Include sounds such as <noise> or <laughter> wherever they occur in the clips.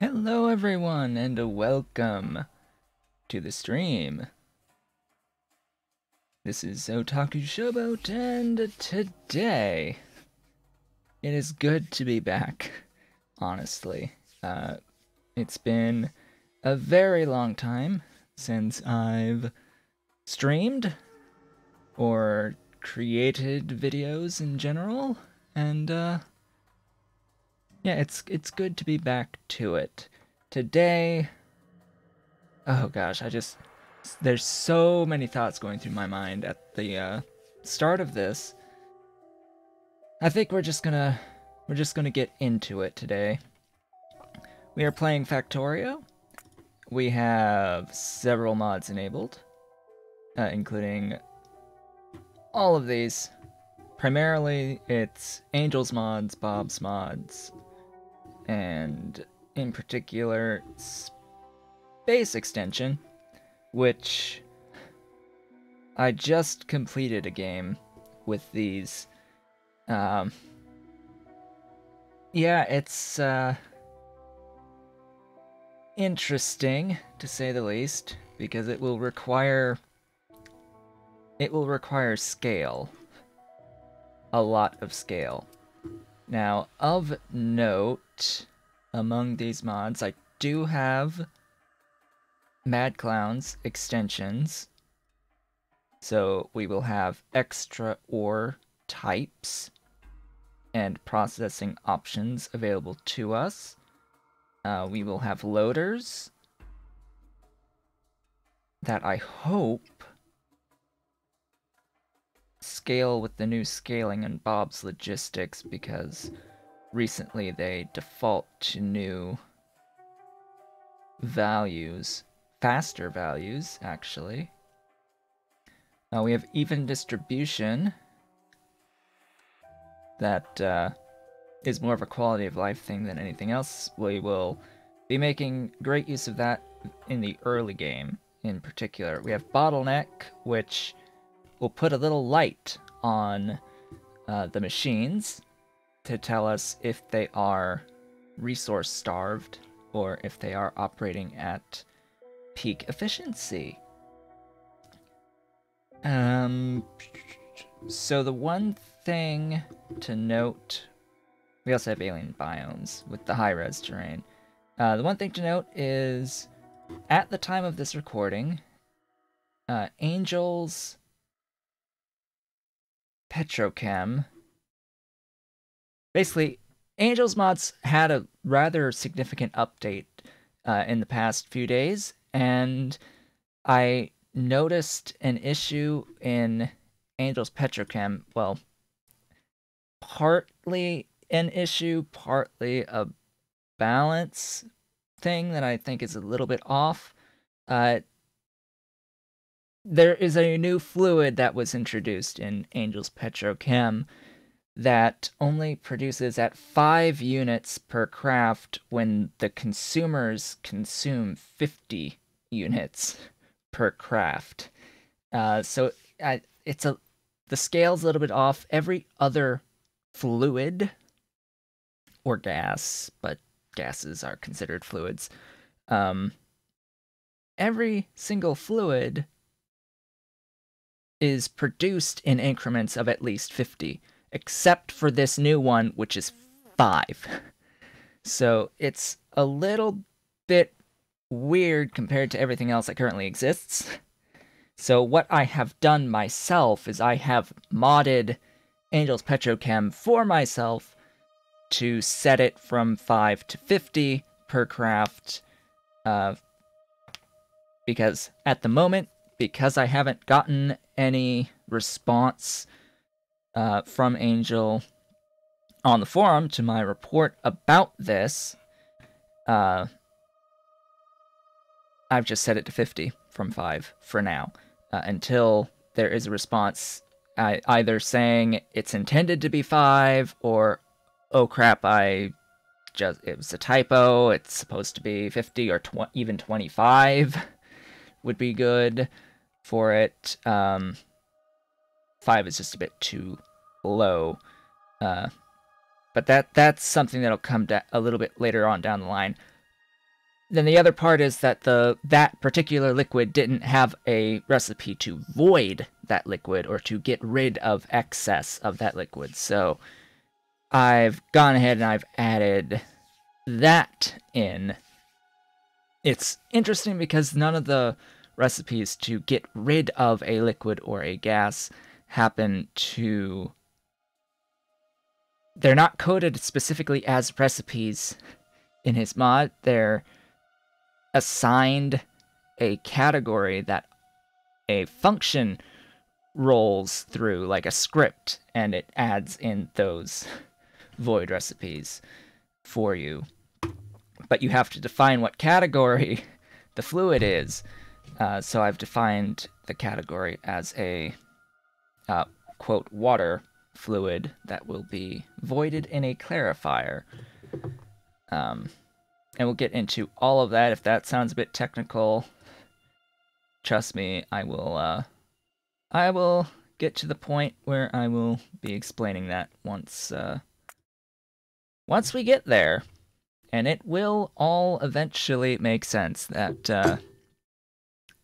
Hello, everyone, and welcome to the stream. This is Otaku Showboat, and today it is good to be back, honestly. Uh, it's been a very long time since I've streamed or created videos in general, and uh, yeah, it's it's good to be back to it. Today, oh gosh, I just there's so many thoughts going through my mind at the uh, start of this. I think we're just gonna we're just gonna get into it today. We are playing Factorio. We have several mods enabled, uh, including all of these. Primarily, it's Angel's mods, Bob's mods, and in particular, Space Extension, which I just completed a game with these. Um, yeah, it's uh, interesting to say the least because it will require it will require scale. A lot of scale. Now, of note, among these mods, I do have Mad Clowns extensions. So we will have extra ore types and processing options available to us. Uh, we will have loaders that I hope scale with the new scaling and Bob's logistics because recently they default to new values, faster values actually. Now we have even distribution that uh, is more of a quality of life thing than anything else. We will be making great use of that in the early game in particular. We have Bottleneck, which will put a little light on uh, the machines to tell us if they are resource starved or if they are operating at peak efficiency. Um, so the one thing to note, we also have alien biomes with the high-res terrain. Uh, the one thing to note is, at the time of this recording, uh, Angels Petrochem. Basically, Angels Mods had a rather significant update uh, in the past few days, and I noticed an issue in Angels Petrochem. Well, partly an issue, partly a balance thing that I think is a little bit off. Uh, there is a new fluid that was introduced in Angel's Petrochem that only produces at 5 units per craft when the consumers consume 50 units per craft. Uh, so uh, it's a the scale's a little bit off. Every other fluid or gas, but gases are considered fluids. Um, every single fluid is produced in increments of at least 50, except for this new one, which is 5. <laughs> So it's a little bit weird compared to everything else that currently exists. So what I have done myself is I have modded Angel's Petrochem for myself to set it from 5 to 50 per craft. Uh, because at the moment, because I haven't gotten any response uh, from Angel on the forum to my report about this, uh, I've just set it to 50 from 5 for now uh, until there is a response either saying it's intended to be 5 or oh crap I just it was a typo it's supposed to be 50 or tw- even 25 would be good for it. Um, five is just a bit too low. Uh, but that that's something that'll come da- a little bit later on down the line. then the other part is that the that particular liquid didn't have a recipe to void that liquid or to get rid of excess of that liquid. So I've gone ahead and I've added that in. It's interesting because none of the recipes to get rid of a liquid or a gas happen to they're not coded specifically as recipes in his mod. They're assigned a category that a function rolls through, like a script, and it adds in those void recipes for you. But you have to define what category <laughs> the fluid is. Uh, so I've defined the category as a uh, quote water fluid that will be voided in a clarifier. Um, and we'll get into all of that if that sounds a bit technical. Trust me, I will uh, I will get to the point where I will be explaining that once uh, once we get there. And it will all eventually make sense. That uh,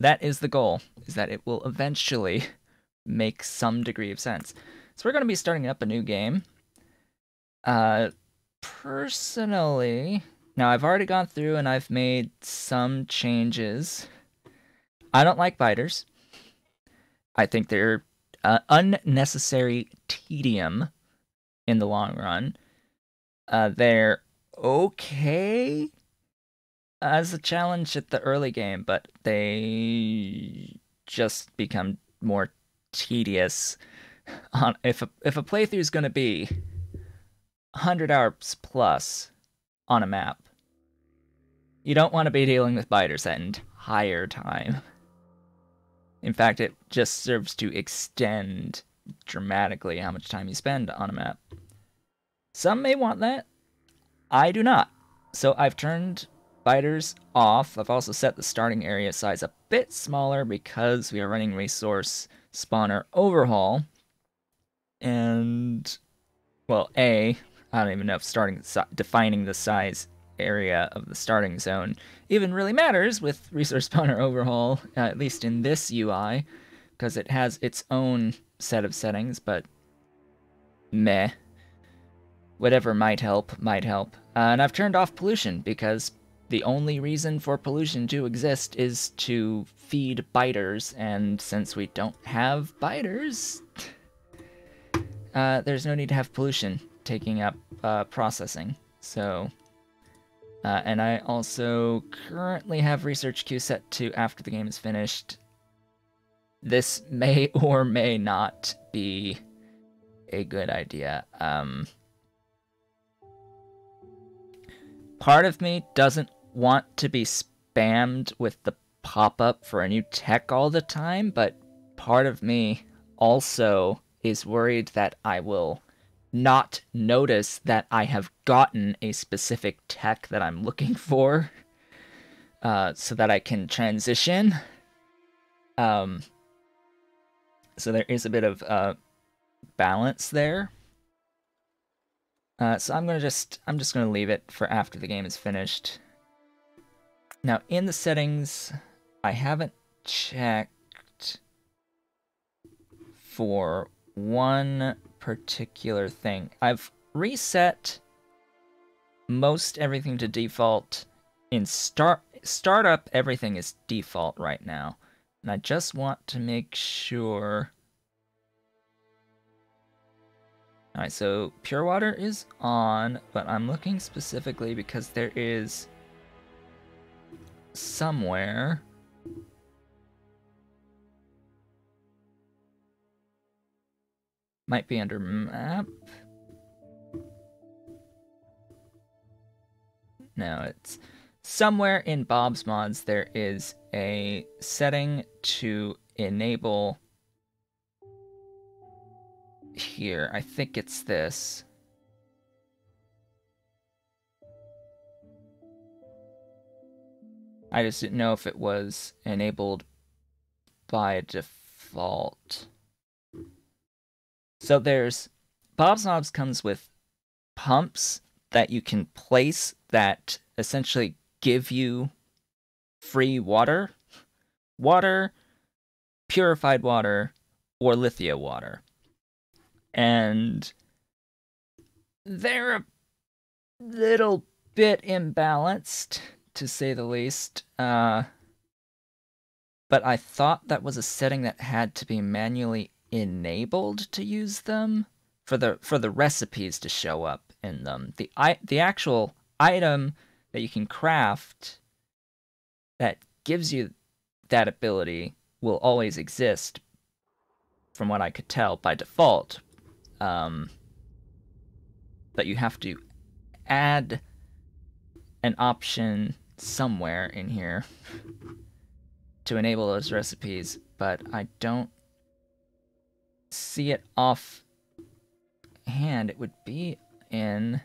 that is the goal, is that it will eventually make some degree of sense. So we're going to be starting up a new game. Uh, personally, now I've already gone through and I've made some changes. I don't like biters. I think they're uh, unnecessary tedium in the long run. Uh, they're okay as a challenge at the early game, but they just become more tedious on if a if a playthrough is going to be 100 hours plus on a map you don't want to be dealing with biters that entire time. In fact it just serves to extend dramatically how much time you spend on a map. Some may want that. I do not. So i've turned biters off i've also set the starting area size a bit smaller because we are running resource spawner overhaul and well, a I don't even know if starting defining the size area of the starting zone even really matters with resource <laughs> spawner overhaul, uh, at least in this UI, because it has its own set of settings, but meh. Whatever might help, might help. Uh, and I've turned off pollution because the only reason for pollution to exist is to feed biters, and since we don't have biters, uh, there's no need to have pollution taking up uh, processing. So, uh, and I also currently have research queue set to after the game is finished. This may <laughs> or may not be a good idea. Um, part of me doesn't want to be spammed with the pop-up for a new tech all the time, but part of me also is worried that I will not notice that I have gotten a specific tech that I'm looking <laughs> for uh, so that I can transition. Um, so there is a bit of uh, balance there. Uh, so I'm gonna just I'm just gonna leave it for after the game is finished. Now in the settings, I haven't checked for one particular thing. I've reset most everything to default. In start startup, everything is default right now. And I just want to make sure... Alright, so pure water is on, but I'm looking specifically because there is somewhere Might be under map. No, it's somewhere in Bob's mods there is a setting to enable here. I think it's this. I just didn't know if it was enabled by default. So there's Bob's Knobs comes with pumps that you can place that essentially give you free water, water, purified water, or lithia water. And they're a little bit imbalanced, to say the least. Uh, but I thought that was a setting that had to be manually enabled to use them for the for the recipes to show up in them. The i the actual item that you can craft that gives you that ability will always exist from what I could tell by default. Um, but you have to add an option somewhere in here to enable those recipes, but I don't see it off hand. It would be in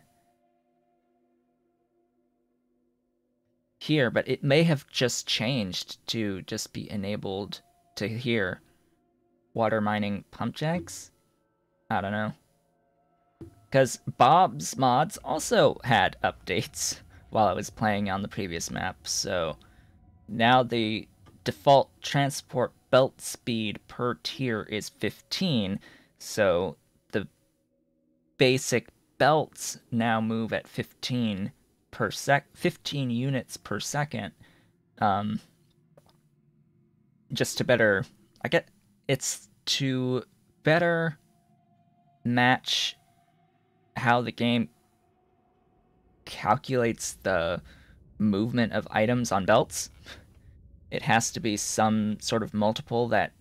here, but it may have just changed to just be enabled to here. Water mining pump jacks? I don't know. Because Bob's mods also had updates while I was playing on the previous map, so now the default transport belt speed per tier is 15, so the basic belts now move at 15 per sec 15 units per second um just to better i get it's to better match how the game calculates the movement of items on belts it has to be some sort of multiple that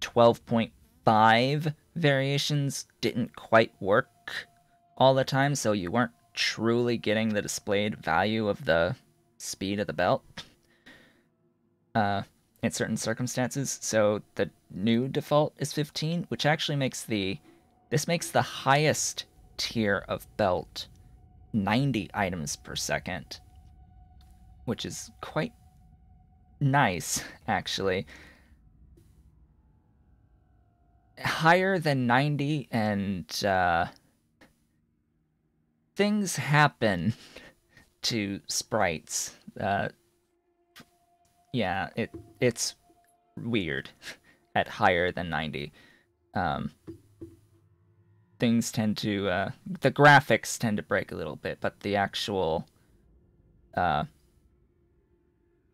12.5 variations didn't quite work all the time so you weren't truly getting the displayed value of the speed of the belt uh, in certain circumstances. So the new default is 15, which actually makes the this makes the highest tier of belt 90 items per second, which is quite nice actually. Higher than 90 and uh, things happen <laughs> to sprites. Uh, yeah, it it's weird <laughs> at higher than 90. Um, things tend to uh, the graphics tend to break a little bit, but the actual uh,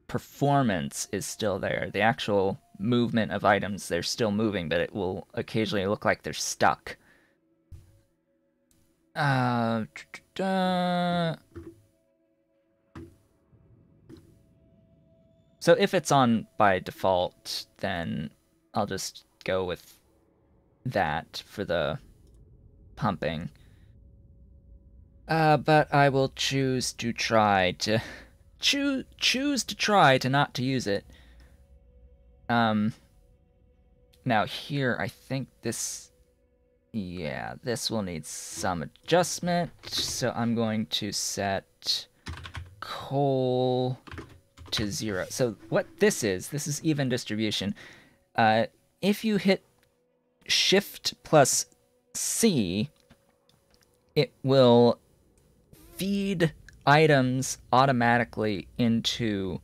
performance is still there. The actual movement of items, they're still moving, but it will occasionally look like they're stuck. Uh, so if it's on by default, then I'll just go with that for the pumping. Uh, but I will choose to try to choose choose to try to not to use it. Um. Now here, I think this yeah, this will need some adjustment. So I'm going to set coal to zero. So what this is, this is even distribution. Uh, if you hit shift plus C, it will feed items automatically into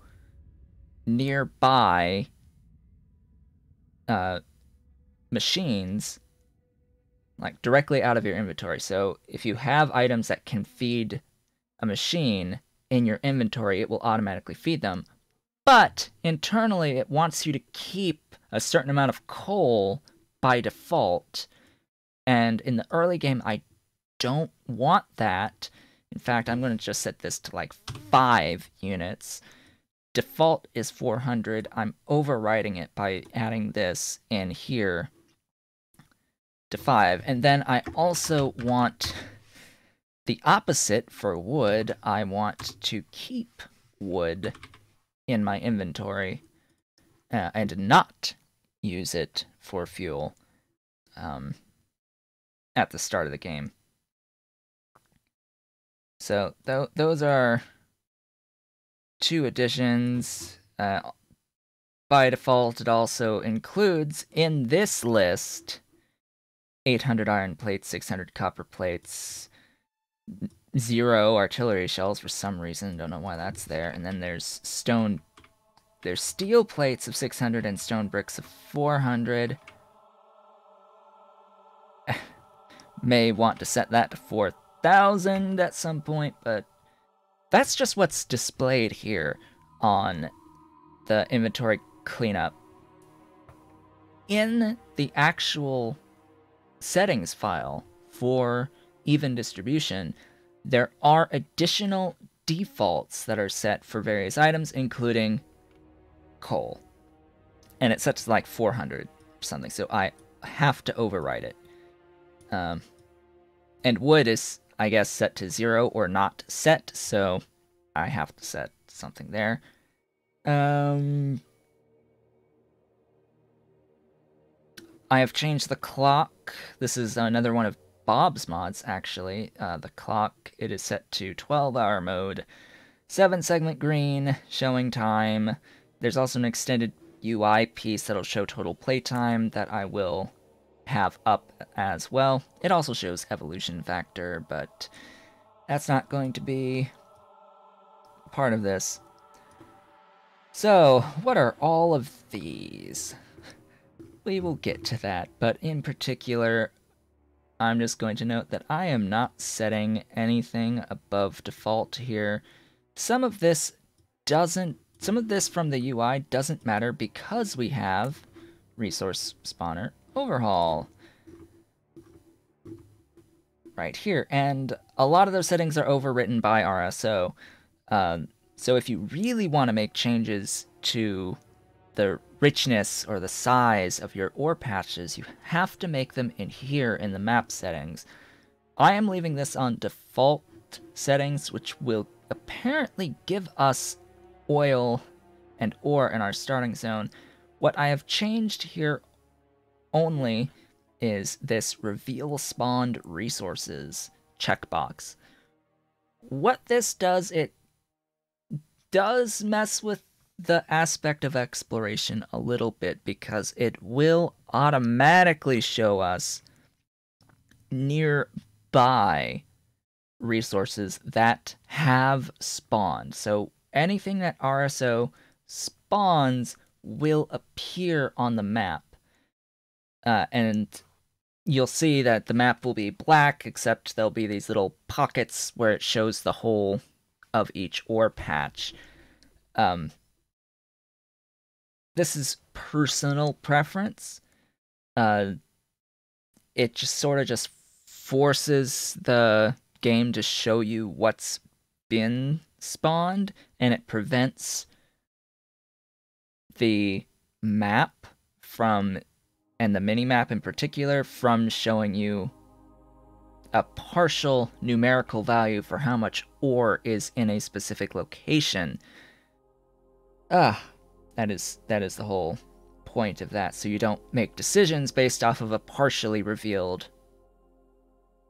nearby uh, machines like directly out of your inventory. So if you have items that can feed a machine in your inventory, it will automatically feed them. But internally, it wants you to keep a certain amount of coal by default. And in the early game, I don't want that. In fact, I'm going to just set this to like 5 units. Default is 400. I'm overriding it by adding this in here to 5. And then I also want the opposite for wood. I want to keep wood in my inventory uh, and not use it for fuel um, at the start of the game. So th those are two additions. Uh, by default, it also includes in this list 800 iron plates, 600 copper plates, zero artillery shells for some reason. Don't know why that's there. And then there's stone. There's steel plates of 600 and stone bricks of 400. May want to set that to 4,000 at some point, but that's just what's displayed here on the inventory cleanup. In the actual settings file for even distribution, there are additional defaults that are set for various items, including coal. And it's set to like 400 or something, so I have to override it. Um, and wood is, I guess, set to zero or not set, so I have to set something there. Um, I have changed the clock. This is another one of Bob's mods, actually. Uh, the clock, it is set to 12 hour mode, 7 segment green, showing time. There's also an extended UI piece that'll show total playtime that I will have up as well. It also shows evolution factor, but that's not going to be part of this. So, what are all of these? We will get to that, but in particular, I'm just going to note that I am not setting anything above default here. Some of this doesn't, some of this from the UI doesn't matter because we have resource spawner overhaul right here. And a lot of those settings are overwritten by RSO. Um, so if you really want to make changes to the richness or the size of your ore patches, you have to make them in here in the map settings. I am leaving this on default settings, which will apparently give us oil and ore in our starting zone. What I have changed here only is this reveal spawned resources checkbox. What this does, it does mess with the aspect of exploration a little bit because it will automatically show us nearby resources that have spawned. So anything that RSO spawns will appear on the map. Uh, and you'll see that the map will be black, except there'll be these little pockets where it shows the whole of each ore patch. Um, this is personal preference. Uh, it just sort of just forces the game to show you what's been spawned, and it prevents the map from, and the mini map in particular, from showing you a partial numerical value for how much ore is in a specific location. Ah, that is that is the whole point of that. So you don't make decisions based off of a partially revealed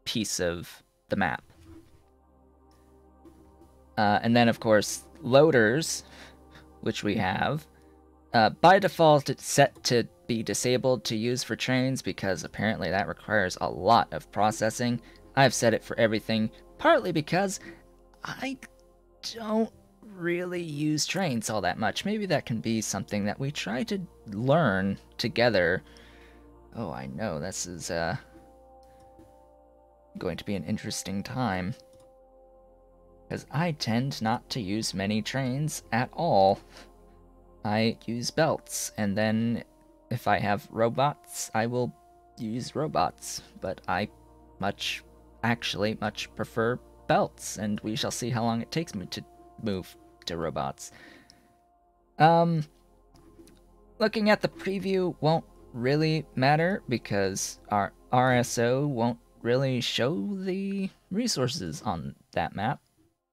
piece of the map. Uh, and then, of course, loaders, which we have. Uh, by default, it's set to be disabled to use for trains because apparently that requires a lot of processing. I've set it for everything, partly because I don't really use trains all that much. Maybe that can be something that we try to learn together. Oh, I know, this is uh, going to be an interesting time. Because I tend not to use many trains at all. I use belts, and then if I have robots, I will use robots. But I much, actually, much prefer belts, and we shall see how long it takes me to move to robots. Um, looking at the preview won't really matter because our RSO won't really show the resources on that map.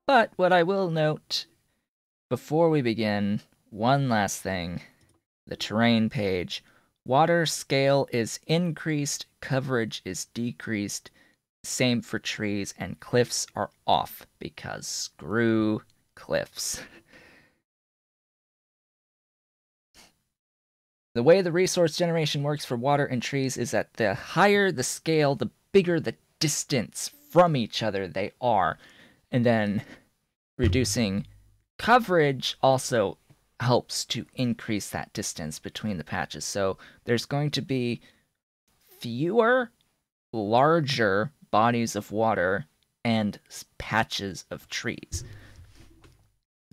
But what I will note before we begin, one last thing. The terrain page. Water scale is increased, coverage is decreased, same for trees, and cliffs are off because screw cliffs. <laughs> The way the resource generation works for water and trees is that the higher the scale, the bigger the distance from each other they are. And then reducing coverage also helps to increase that distance between the patches. So there's going to be fewer, larger bodies of water and patches of trees.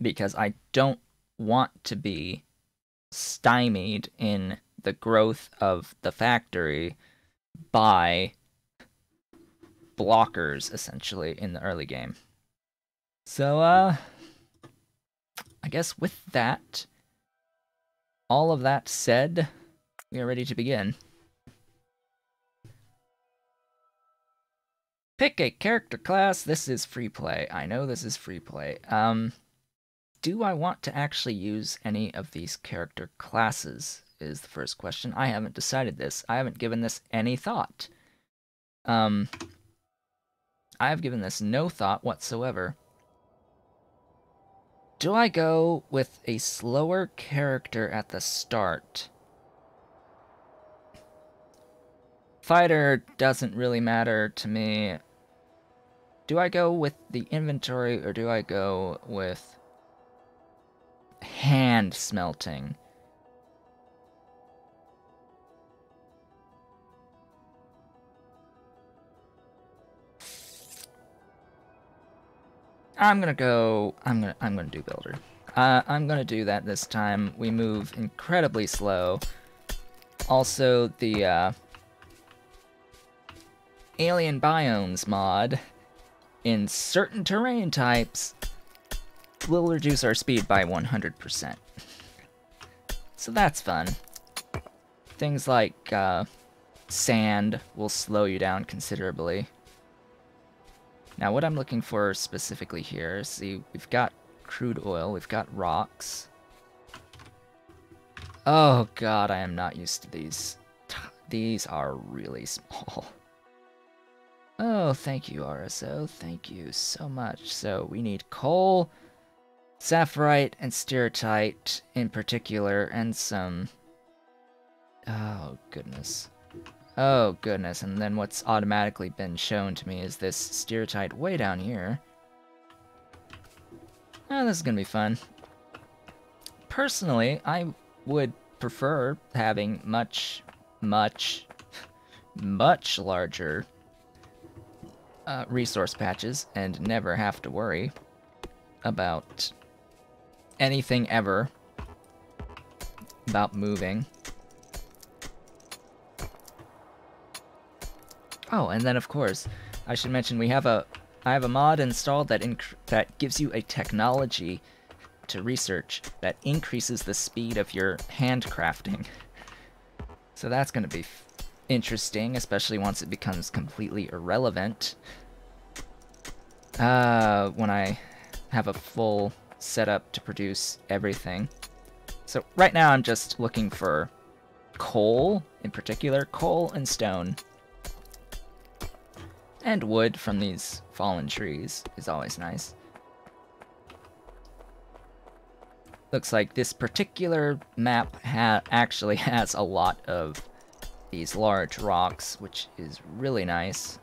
Because I don't want to be stymied in the growth of the factory by blockers, essentially, in the early game. So, uh, I guess with that, all of that said, we are ready to begin. Pick a character class. This is free play. I know this is free play. Um, do I want to actually use any of these character classes? Is the first question. I haven't decided this. I haven't given this any thought. Um, I have given this no thought whatsoever. Do I go with a slower character at the start? Fighter doesn't really matter to me. Do I go with the inventory or do I go with hand smelting? I'm gonna go. I'm gonna. I'm gonna do builder. Uh, I'm gonna do that this time. We move incredibly slow. Also, the uh, alien biomes mod in certain terrain types will reduce our speed by 100%. So that's fun. Things like uh, sand will slow you down considerably. Now what I'm looking for specifically here, see, we've got crude oil, we've got rocks. Oh god, I am not used to these. These are really <laughs> small. Oh, thank you, RSO. Thank you so much. So we need coal, saphirite, and steatite in particular, and some... Oh, goodness. Oh, goodness. And then what's automatically been shown to me is this steatite way down here. Oh, this is gonna be fun. Personally, I would prefer having much, much, much larger uh, resource patches and never have to worry about anything ever about moving. Oh, and then of course, I should mention we have a I have a mod installed that that gives you a technology to research that increases the speed of your handcrafting. So that's going to be interesting, especially once it becomes completely irrelevant. Uh, when I have a full setup to produce everything. So right now I'm just looking for coal, in particular, coal and stone. And wood from these fallen trees is always nice. Looks like this particular map ha actually <laughs> has a lot of these large rocks, which is really nice.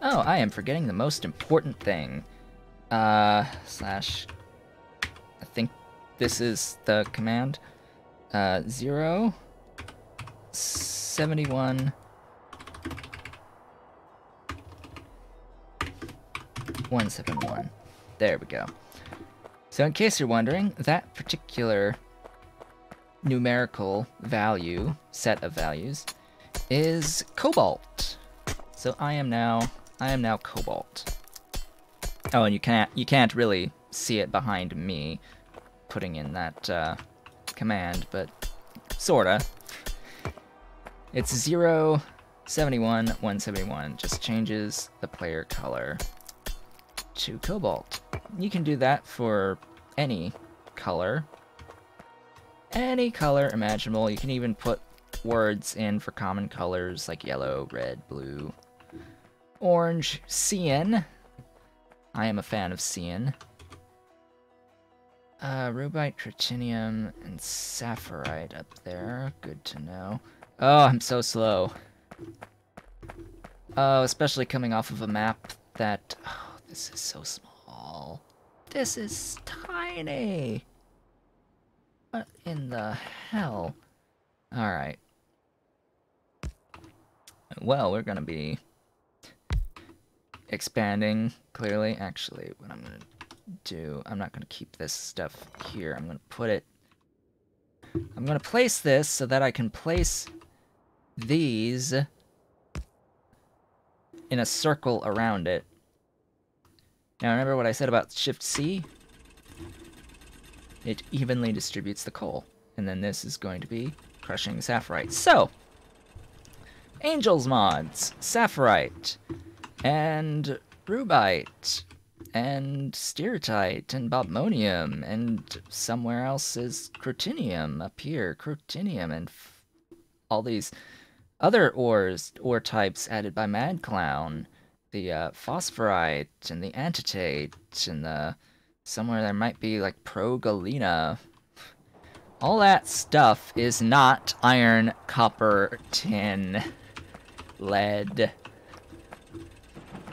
Oh, I am forgetting the most important thing. Uh, slash... I think this is the command. Uh, 0... 71... 171. There we go. So in case you're wondering, that particular numerical value, set of values, is cobalt. So I am now I am now cobalt. Oh, and you can't you can't really see it behind me putting in that uh, command, but sorta. It's 0, 71, 171. Just changes the player color to cobalt. You can do that for any color. Any color imaginable. You can even put words in for common colors like yellow, red, blue, orange, cyan. I am a fan of cyan. Uh, rubyte, tritinium, and saphirite up there. Good to know. Oh, I'm so slow. Oh, especially coming off of a map that... Oh, this is so small. This is tiny. What in the hell? Alright. Well, we're gonna be expanding, clearly. Actually, what I'm gonna do, I'm not gonna keep this stuff here. I'm gonna put it... I'm gonna place this so that I can place these in a circle around it. Now remember what I said about Shift-C? It evenly distributes the coal. And then this is going to be crushing saphirite. So, Angels mods, Saphirite, and Rubyte, and Steatite, and Bobmonium, and somewhere else is Crotinium up here, Crotinium, and all these other ores, ore types added by Mad Clown, the uh, phosphorite and the antitate and the somewhere there might be like progalena. All that stuff is not iron, copper, tin, lead,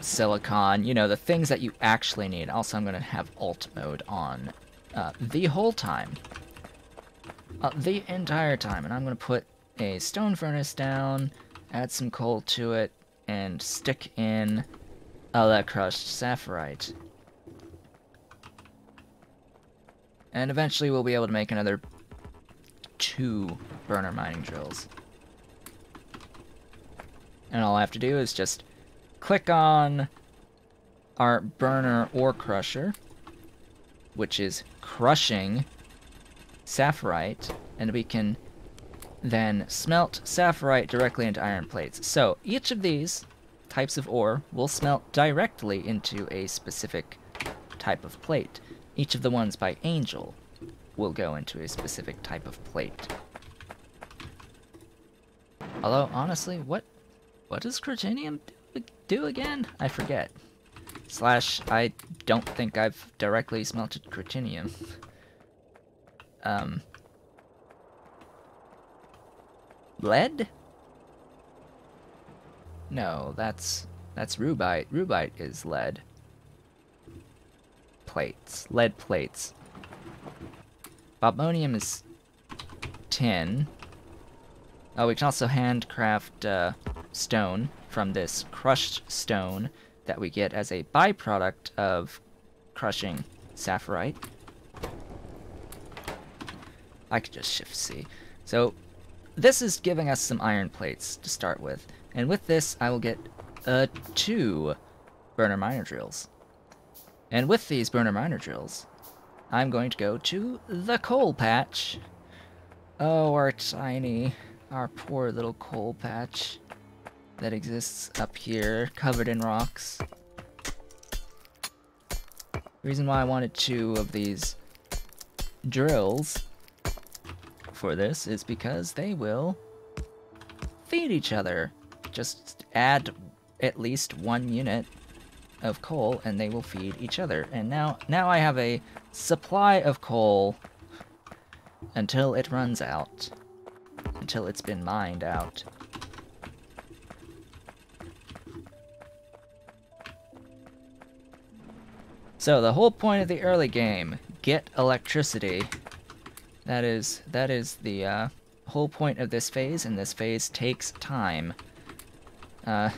silicon, you know, the things that you actually need. Also, I'm going to have alt mode on uh, the whole time. Uh, the entire time. And I'm going to put a stone furnace down, add some coal to it, and stick in all that crushed saphirite. And eventually we'll be able to make another two burner mining drills. And all I have to do is just click on our burner ore crusher, which is crushing saphirite, and we can then smelt saphirite directly into iron plates. So each of these types of ore will smelt directly into a specific type of plate. Each of the ones by Angel will go into a specific type of plate. Although, honestly, what what does Crotinium do, do again? I forget. Slash, I don't think I've directly smelted Crotinium. um, Lead? No, that's that's rubyte. Rubyte is lead. Plates. Lead plates. Bobmonium is tin. Oh, we can also handcraft uh, stone from this crushed stone that we get as a byproduct of crushing saphirite. I could just shift C. So this is giving us some iron plates to start with. And with this, I will get uh, two burner miner drills. And with these burner miner drills, I'm going to go to the coal patch. Oh, our tiny, our poor little coal patch that exists up here, covered in rocks. reason why I wanted two of these drills for this is because they will feed each other. Just add at least one unit of coal and they will feed each other. And now, now I have a supply of coal until it runs out. Until it's been mined out. So the whole point of the early game, get electricity that is that is the uh, whole point of this phase, and this phase takes time. Uh,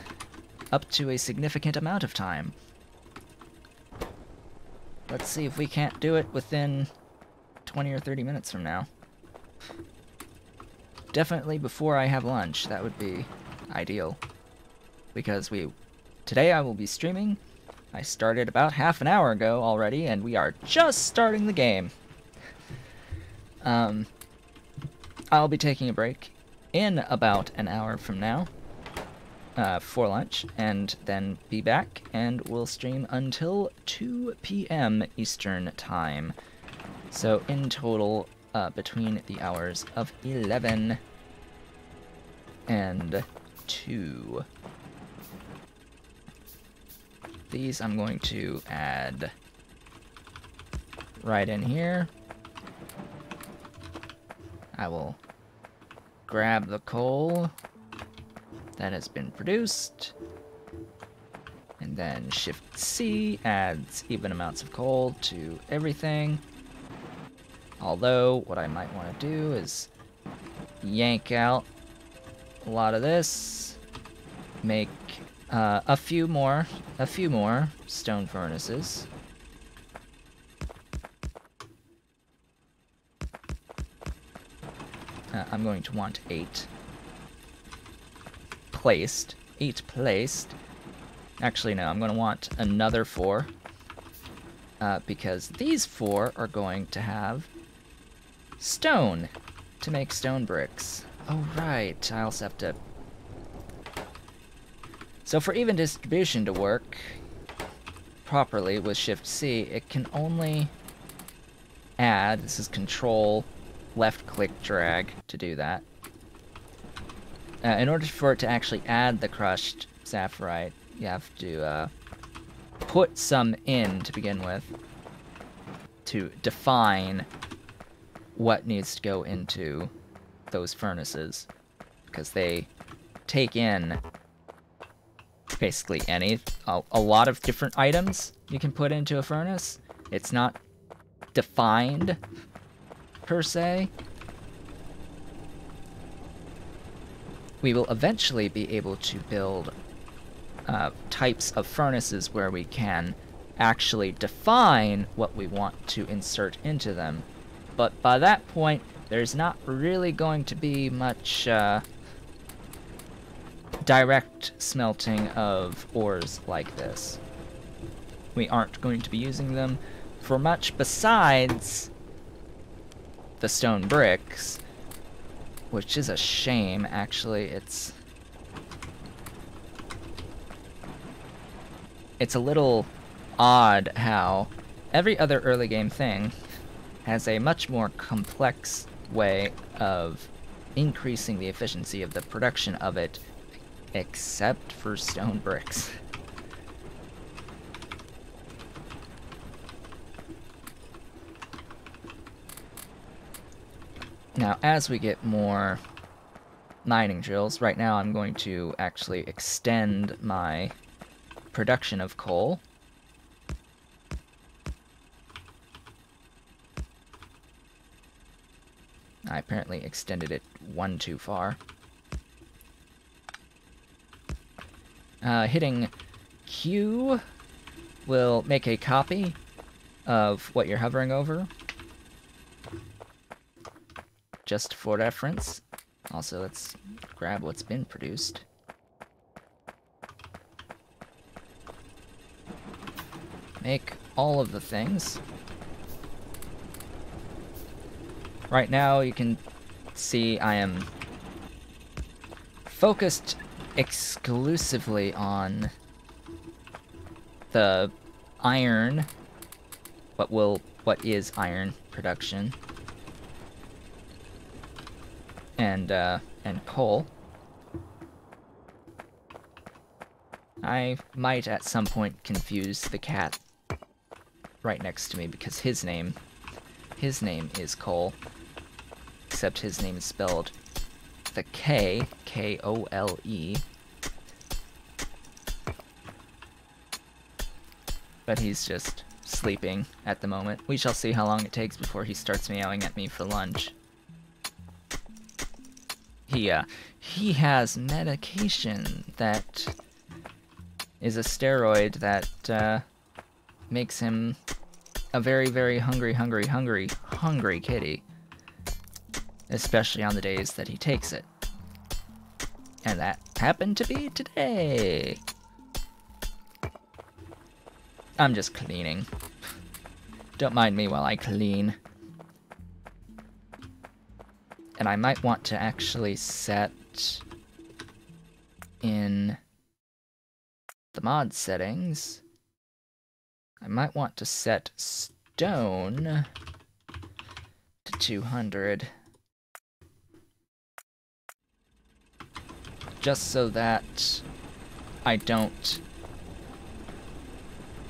up to a significant amount of time. Let's see if we can't do it within 20 or 30 minutes from now. Definitely before I have lunch, that would be ideal. Because we... Today I will be streaming. I started about half an hour ago already, and we are just starting the game. Um, I'll be taking a break in about an hour from now uh, for lunch, and then be back, and we'll stream until 2 p.m. Eastern Time. So in total, uh, between the hours of 11 and 2. These I'm going to add right in here. I will grab the coal that has been produced. And then Shift C adds even amounts of coal to everything. Although, what I might want to do is yank out a lot of this, make uh, a few more, a few more stone furnaces. Uh, I'm going to want eight placed. Eight placed. Actually, no, I'm going to want another four. Uh, because these four are going to have stone to make stone bricks. Oh, right. I also have to... So for even distribution to work properly with Shift-C, it can only add... This is Control left-click drag to do that. Uh, in order for it to actually add the crushed saphirite, you have to uh, put some in to begin with to define what needs to go into those furnaces because they take in basically any a, a, lot of different items you can put into a furnace. It's not defined per se. We will eventually be able to build uh, types of furnaces where we can actually define what we want to insert into them. But by that point, there's not really going to be much uh, direct smelting of ores like this. We aren't going to be using them for much besides the stone bricks, which is a shame, actually. It's... It's a little odd how every other early game thing has a much more complex way of increasing the efficiency of the production of it, except for stone bricks. Now, as we get more mining drills, right now I'm going to actually extend my production of coal I apparently extended it one too far. Uh, hitting Q will make a copy of what you're hovering over. Just for reference. Also, let's grab what's been produced. Make all of the things. Right now, you can see I am focused exclusively on the iron, what will, what is iron production, and, uh, and coal. I might at some point confuse the cat right next to me because his name, his name is Cole except his name is spelled the K, K-O-L-E. But he's just sleeping at the moment. We shall see how long it takes before he starts meowing at me for lunch. He, uh, he has medication that is a steroid that, uh, makes him a very, very hungry, hungry, hungry, hungry kitty especially on the days that he takes it. And that happened to be today. I'm just cleaning. Don't mind me while I clean. And I might want to actually set in the mod settings. I might want to set stone to 200. Just so that I don't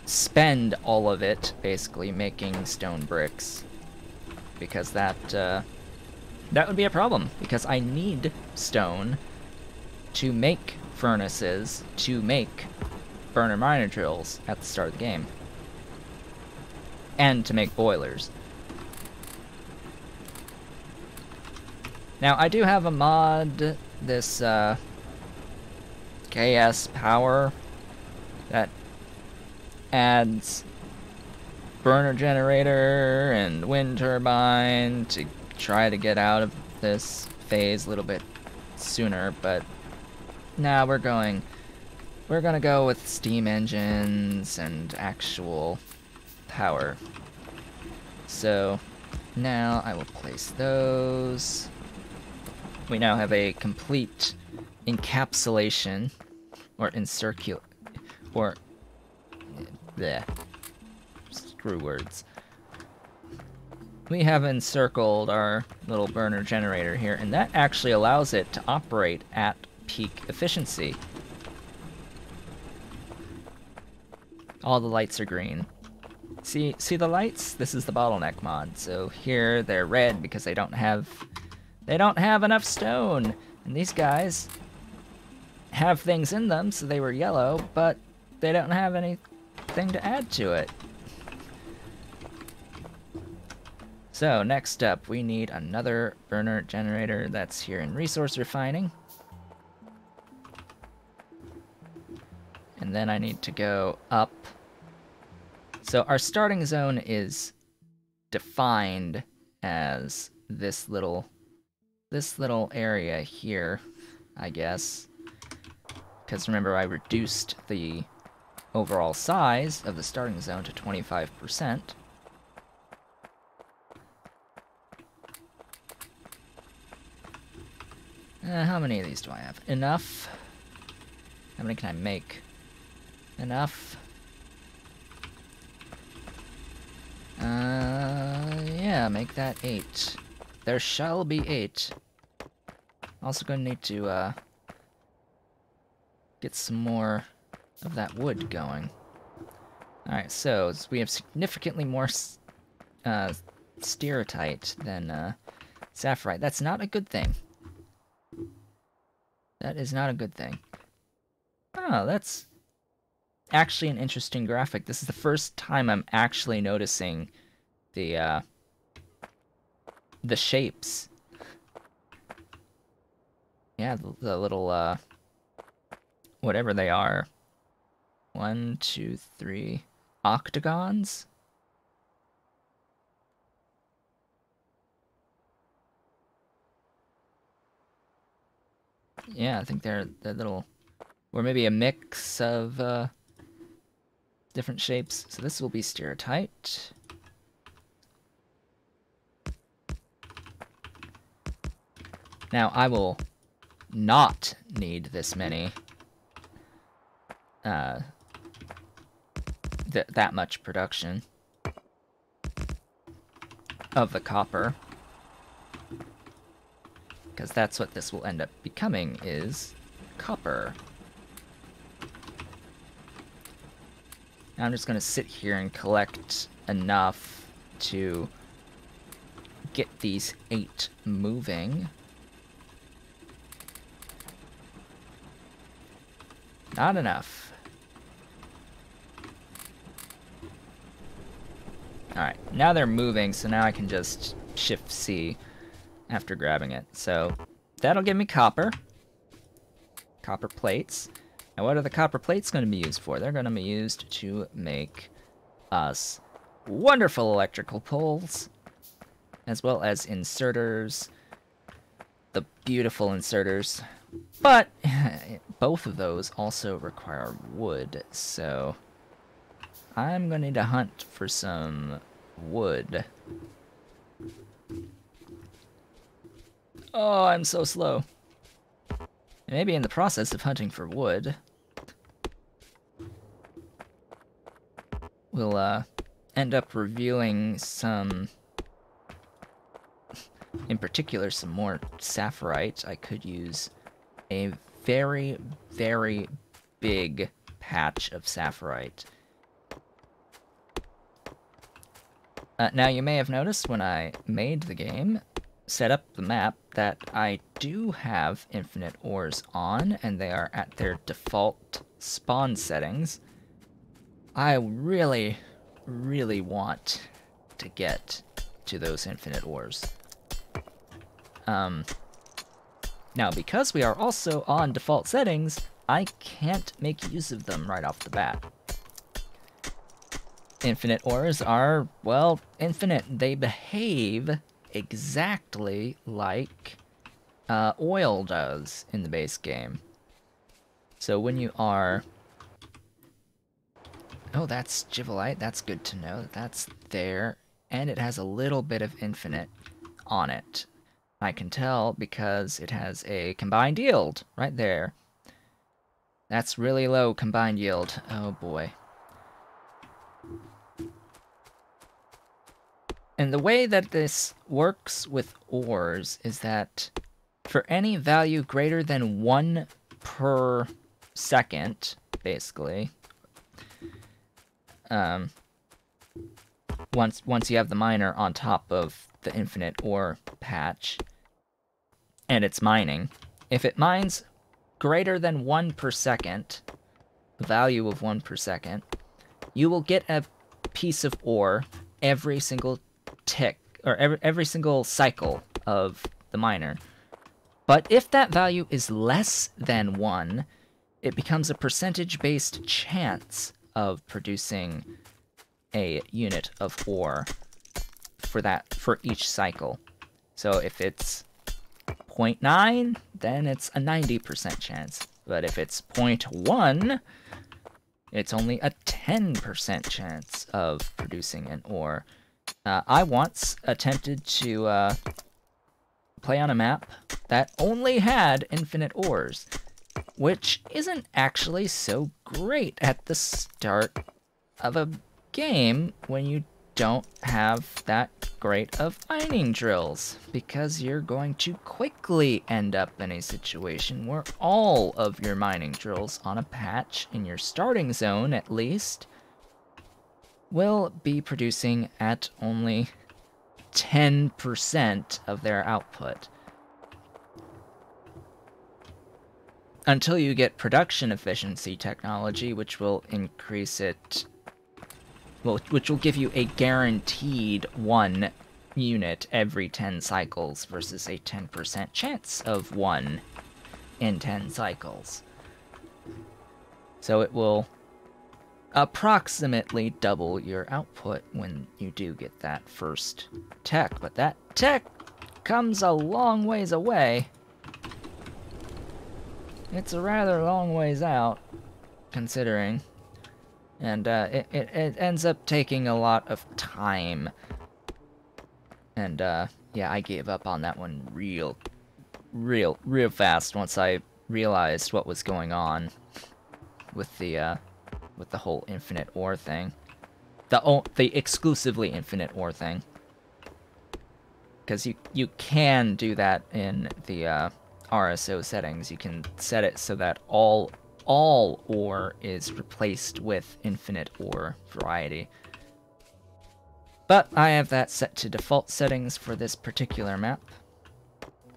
spend all of it basically making stone bricks because that uh, that would be a problem because I need stone to make furnaces to make burner miner drills at the start of the game. And to make boilers. Now, I do have a mod, this uh, KS Power, that adds burner generator and wind turbine to try to get out of this phase a little bit sooner, but now we're going we're gonna go with steam engines and actual power. So now I will place those. We now have a complete encapsulation or encirculate or the screw words. We have encircled our little burner generator here, and that actually allows it to operate at peak efficiency. All the lights are green. See, see the lights? This is the bottleneck mod. So here they're red because they don't have, they don't have enough stone. And these guys have things in them, so they were yellow, but they don't have anything to add to it. So next up, we need another burner generator that's here in resource refining. And then I need to go up. So our starting zone is defined as this little this little area here, I guess. Because remember, I reduced the overall size of the starting zone to 25%. Uh, how many of these do I have? Enough. How many can I make? Enough. Uh, yeah, make that eight. There shall be eight. Also gonna need to, uh, get some more of that wood going. Alright, so we have significantly more uh, stiratite than uh, saphirite. That's not a good thing. That is not a good thing. Oh, that's actually an interesting graphic. This is the first time I'm actually noticing the uh, the shapes. Yeah, the, the little uh, whatever they are. One, two, three octagons. Yeah, I think they're they're little, or maybe a mix of uh, different shapes. So this will be stiratite. Now I will not need this many, uh, th that much production of the copper because that's what this will end up becoming is copper. Now I'm just going to sit here and collect enough to get these eight moving. Not enough. Alright, now they're moving, so now I can just Shift C after grabbing it. So that'll give me copper. Copper plates. Now what are the copper plates going to be used for? They're going to be used to make us wonderful electrical poles, as well as inserters, the beautiful inserters. But <laughs> both of those also require wood, so I'm to need to hunt for some wood. Oh, I'm so slow. Maybe in the process of hunting for wood, we'll uh, end up revealing some, in particular, some more saphirite. I could use a very, very big patch of saphirite. Uh, now, you may have noticed when I made the game set up the map that I do have infinite ores on, and they are at their default spawn settings. I really, really want to get to those infinite ores. Um, now, because we are also on default settings, I can't make use of them right off the bat. Infinite ores are, well, infinite. They behave exactly like uh, oil does in the base game. So when you are... Oh, that's Jivolite. That's good to know that's there. And it has a little bit of infinite on it. I can tell because it has a combined yield right there. That's really low combined yield. Oh boy. And the way that this works with ores is that for any value greater than one per second, basically, um, once once you have the miner on top of the infinite ore patch, and it's mining, if it mines greater than one per second, the value of one per second, you will get a piece of ore every single tick, or every, every single cycle of the miner. But if that value is less than 1, it becomes a percentage-based chance of producing a unit of ore for that for each cycle. So if it's 0.9, then it's a 90% chance. But if it's 0.1, it's only a 10% chance of producing an ore. Uh, I once attempted to uh, play on a map that only had infinite ores, which isn't actually so great at the start of a game when you don't have that great of mining drills, because you're going to quickly end up in a situation where all of your mining drills on a patch, in your starting zone at least, will be producing at only 10% of their output. Until you get production efficiency technology, which will increase it, well, which will give you a guaranteed one unit every 10 cycles versus a 10% chance of one in 10 cycles. So it will approximately double your output when you do get that first tech. But that tech comes a long ways away. It's a rather long ways out, considering. And uh, it, it, it ends up taking a lot of time. And uh, yeah, I gave up on that one real, real, real fast once I realized what was going on with the uh, with the whole infinite ore thing. The the exclusively infinite ore thing. Because you, you can do that in the uh, RSO settings. You can set it so that all all ore is replaced with infinite ore variety. But I have that set to default settings for this particular map.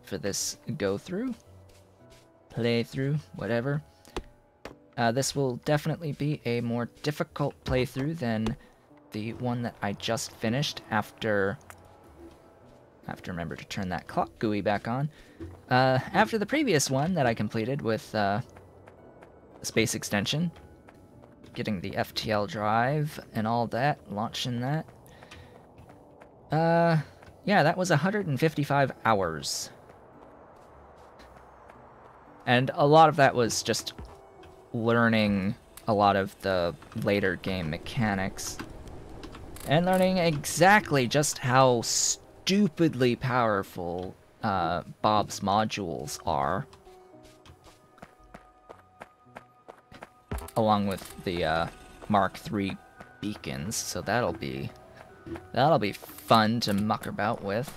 For this go-through. Playthrough, whatever. Uh, this will definitely be a more difficult playthrough than the one that I just finished after... I have to remember to turn that clock GUI back on. Uh, after the previous one that I completed with uh, Space Extension, getting the FTL drive and all that, launching that. Uh, yeah, that was 155 hours. And a lot of that was just learning a lot of the later game mechanics and learning exactly just how stupidly powerful uh, Bob's modules are. Along with the uh, Mark III beacons, so that'll be that'll be fun to muck about with.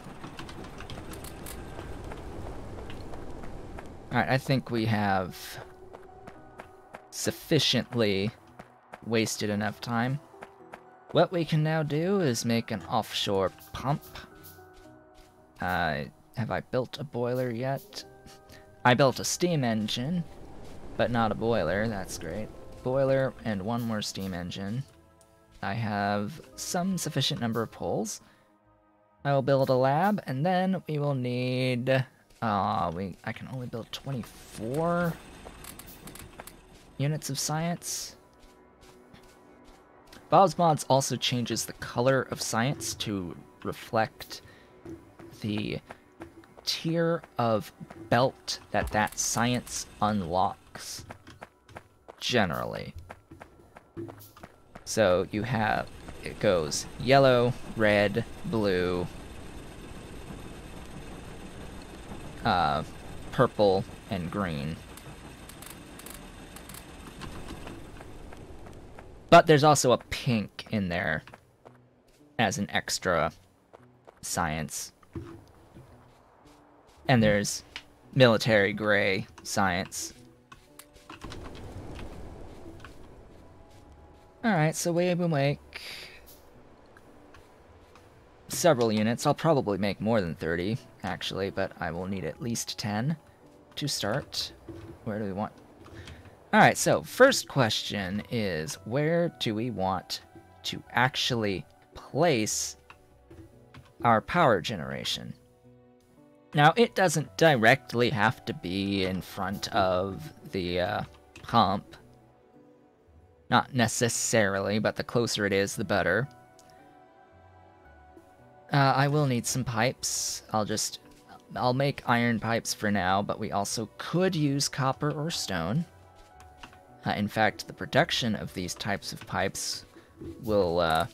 Alright, I think we have sufficiently wasted enough time. What we can now do is make an offshore pump. Uh, have I built a boiler yet? I built a steam engine, but not a boiler. That's great. Boiler and one more steam engine. I have some sufficient number of poles. I will build a lab, and then we will need... Uh, we I can only build 24 units of science. Bob's Mods also changes the color of science to reflect the tier of belt that that science unlocks, generally. So you have, it goes yellow, red, blue, uh, purple, and green. But there's also a pink in there as an extra science. And there's military gray science. Alright, so we will make several units. I'll probably make more than 30, actually, but I will need at least 10 to start. Where do we want? Alright, so first question is, where do we want to actually place our power generation? Now, it doesn't directly have to be in front of the uh, pump. Not necessarily, but the closer it is, the better. Uh, I will need some pipes. I'll just... I'll make iron pipes for now, but we also could use copper or stone. Uh, in fact, the production of these types of pipes will uh,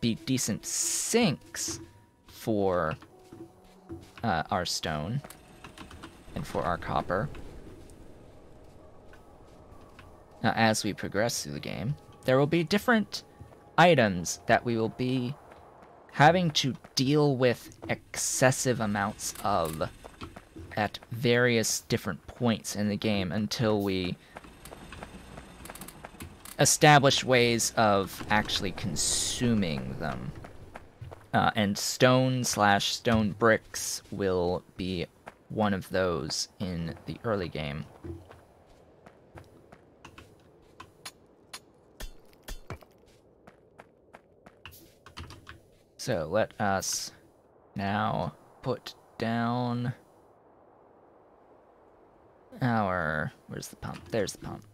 be decent sinks for uh, our stone and for our copper. Now, as we progress through the game, there will be different items that we will be having to deal with excessive amounts of at various different points in the game until we establish ways of actually consuming them. Uh, and stone slash stone bricks will be one of those in the early game. So let us now put down our... Where's the pump? There's the pump.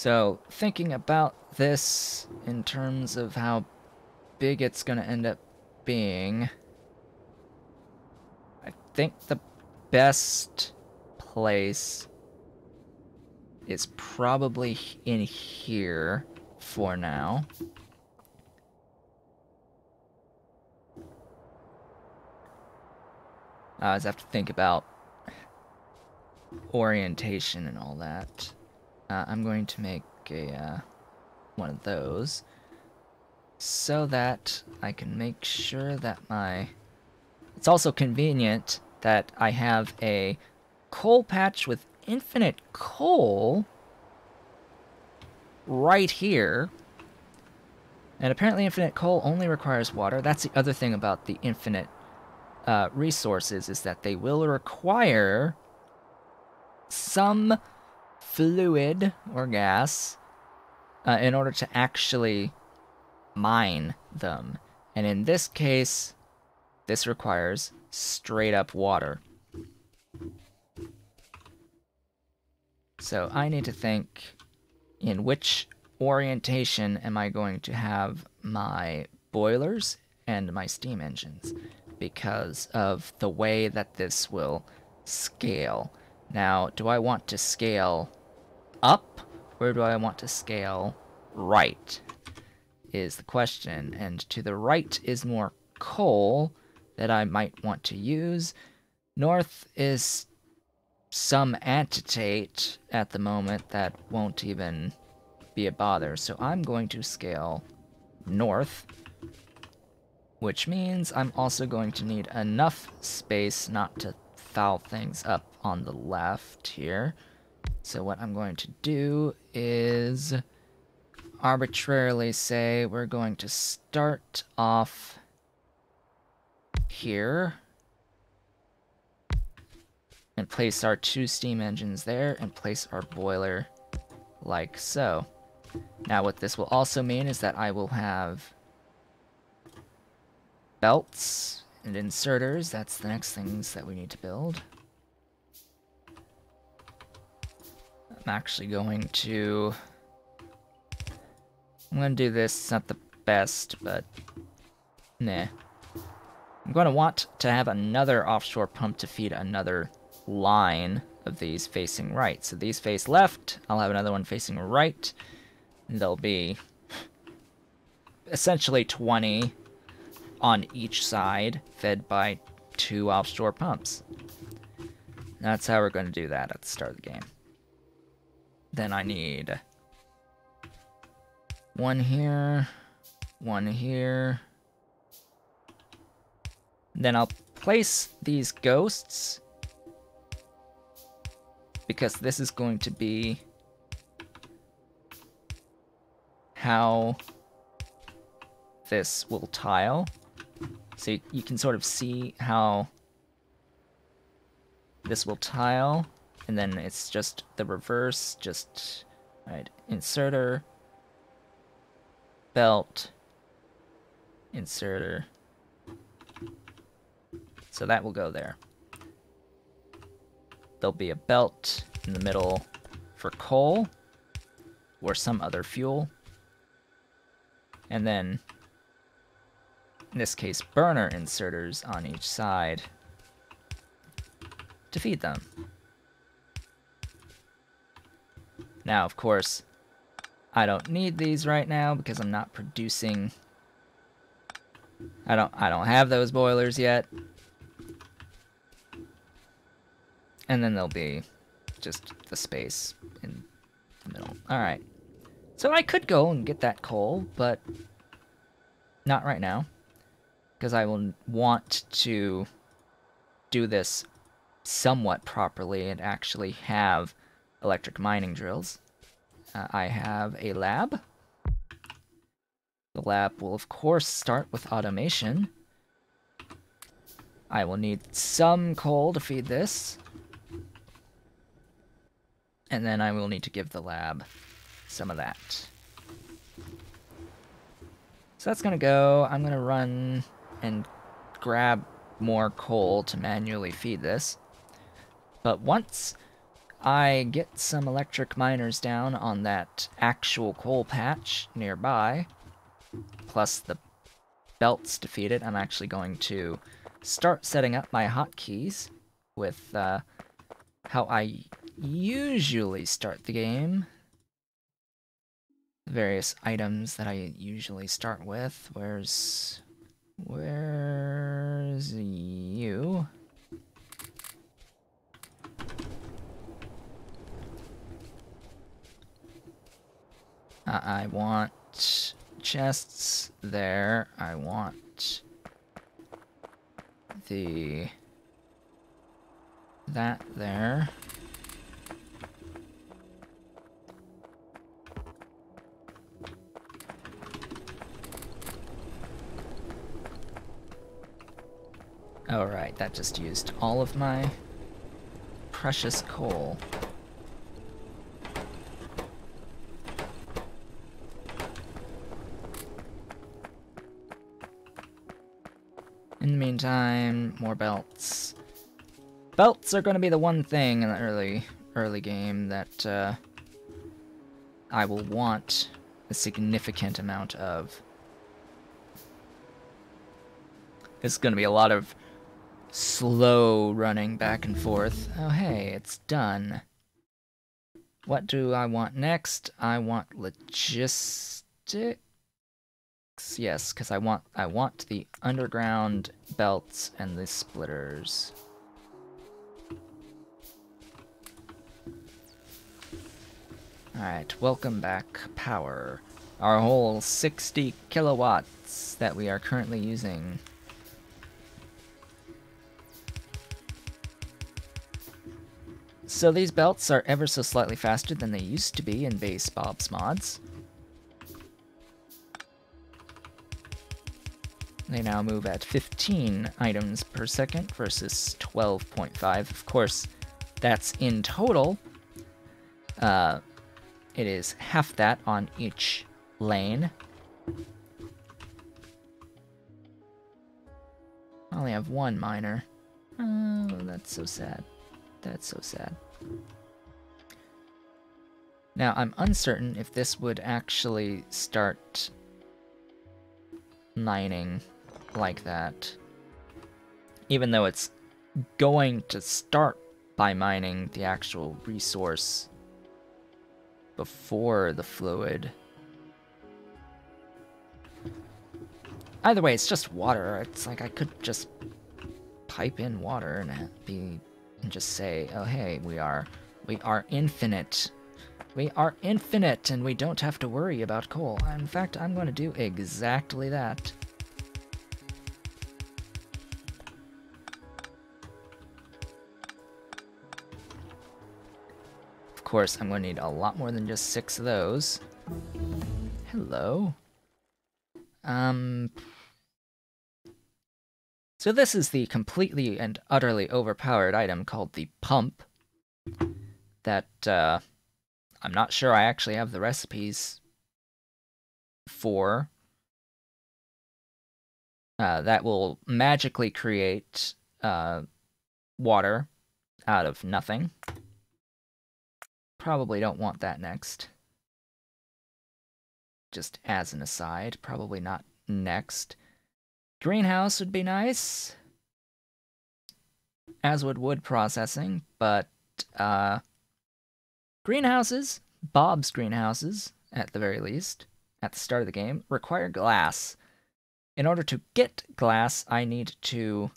So, thinking about this in terms of how big it's going to end up being, I think the best place is probably in here for now. I always have to think about orientation and all that. Uh, I'm going to make a uh, one of those so that I can make sure that my... It's also convenient that I have a coal patch with infinite coal right here. And apparently infinite coal only requires water. That's the other thing about the infinite uh, resources, is that they will require some fluid or gas uh, in order to actually mine them. And in this case, this requires straight up water. So I need to think in which orientation am I going to have my boilers and my steam engines because of the way that this will scale. Now, do I want to scale up, or do I want to scale right? Is the question. And to the right is more coal that I might want to use. North is some antitate at the moment that won't even be a bother. So I'm going to scale north, which means I'm also going to need enough space not to foul things up on the left here. So what I'm going to do is arbitrarily say we're going to start off here. And place our two steam engines there and place our boiler like so. Now what this will also mean is that I will have belts and inserters. That's the next things that we need to build. I'm actually going to... I'm going to do this. It's not the best, but... Nah. I'm going to want to have another offshore pump to feed another line of these facing right. So these face left, I'll have another one facing right, and they'll be essentially 20 on each side, fed by two offshore pumps. That's how we're going to do that at the start of the game. Then I need one here, one here. Then I'll place these ghosts because this is going to be how this will tile. So you can sort of see how this will tile, and then it's just the reverse, just, right, inserter, belt, inserter. So that will go there. There'll be a belt in the middle for coal, or some other fuel. And then in this case, burner inserters on each side to feed them. Now, of course, I don't need these right now because I'm not producing... I don't, I don't have those boilers yet. And then there'll be just the space in the middle. Alright. So I could go and get that coal, but not right now because I will want to do this somewhat properly and actually have electric mining drills. Uh, I have a lab. The lab will of course start with automation. I will need some coal to feed this. And then I will need to give the lab some of that. So that's gonna go. I'm gonna run and grab more coal to manually feed this. But once I get some electric miners down on that actual coal patch nearby, plus the belts it, I'm actually going to start setting up my hotkeys with uh, how I usually start the game. The various items that I usually start with. Where's Where's you? Uh, I want chests there. I want the that there. Alright, that just used all of my precious coal. Meantime, more belts. Belts are going to be the one thing in the early early game that uh, I will want a significant amount of. It's going to be a lot of slow running back and forth. Oh, hey, it's done. What do I want next? I want logistics. Yes, because I want I want the underground belts and the splitters. Alright, welcome back, power. Our whole 60 kilowatts that we are currently using. So these belts are ever so slightly faster than they used to be in base Bob's mods. They now move at 15 items per second versus 12.5. Of course, that's in total. Uh, it is half that on each lane. I only have one miner. Oh, that's so sad. That's so sad. Now, I'm uncertain if this would actually start mining like that. Even though it's going to start by mining the actual resource before the fluid. Either way, it's just water. It's like I could just pipe in water and be and just say, "Oh, hey, we are we are infinite. We are infinite and we don't have to worry about coal." In fact, I'm going to do exactly that. Course, I'm going to need a lot more than just six of those. Hello. Um... So this is the completely and utterly overpowered item called the Pump. That, uh... I'm not sure I actually have the recipes for. Uh, that will magically create uh, water out of nothing. Probably don't want that next. Just as an aside, probably not next. Greenhouse would be nice. As would wood processing, but uh, greenhouses, Bob's greenhouses, at the very least, at the start of the game, require glass. In order to get glass, I need to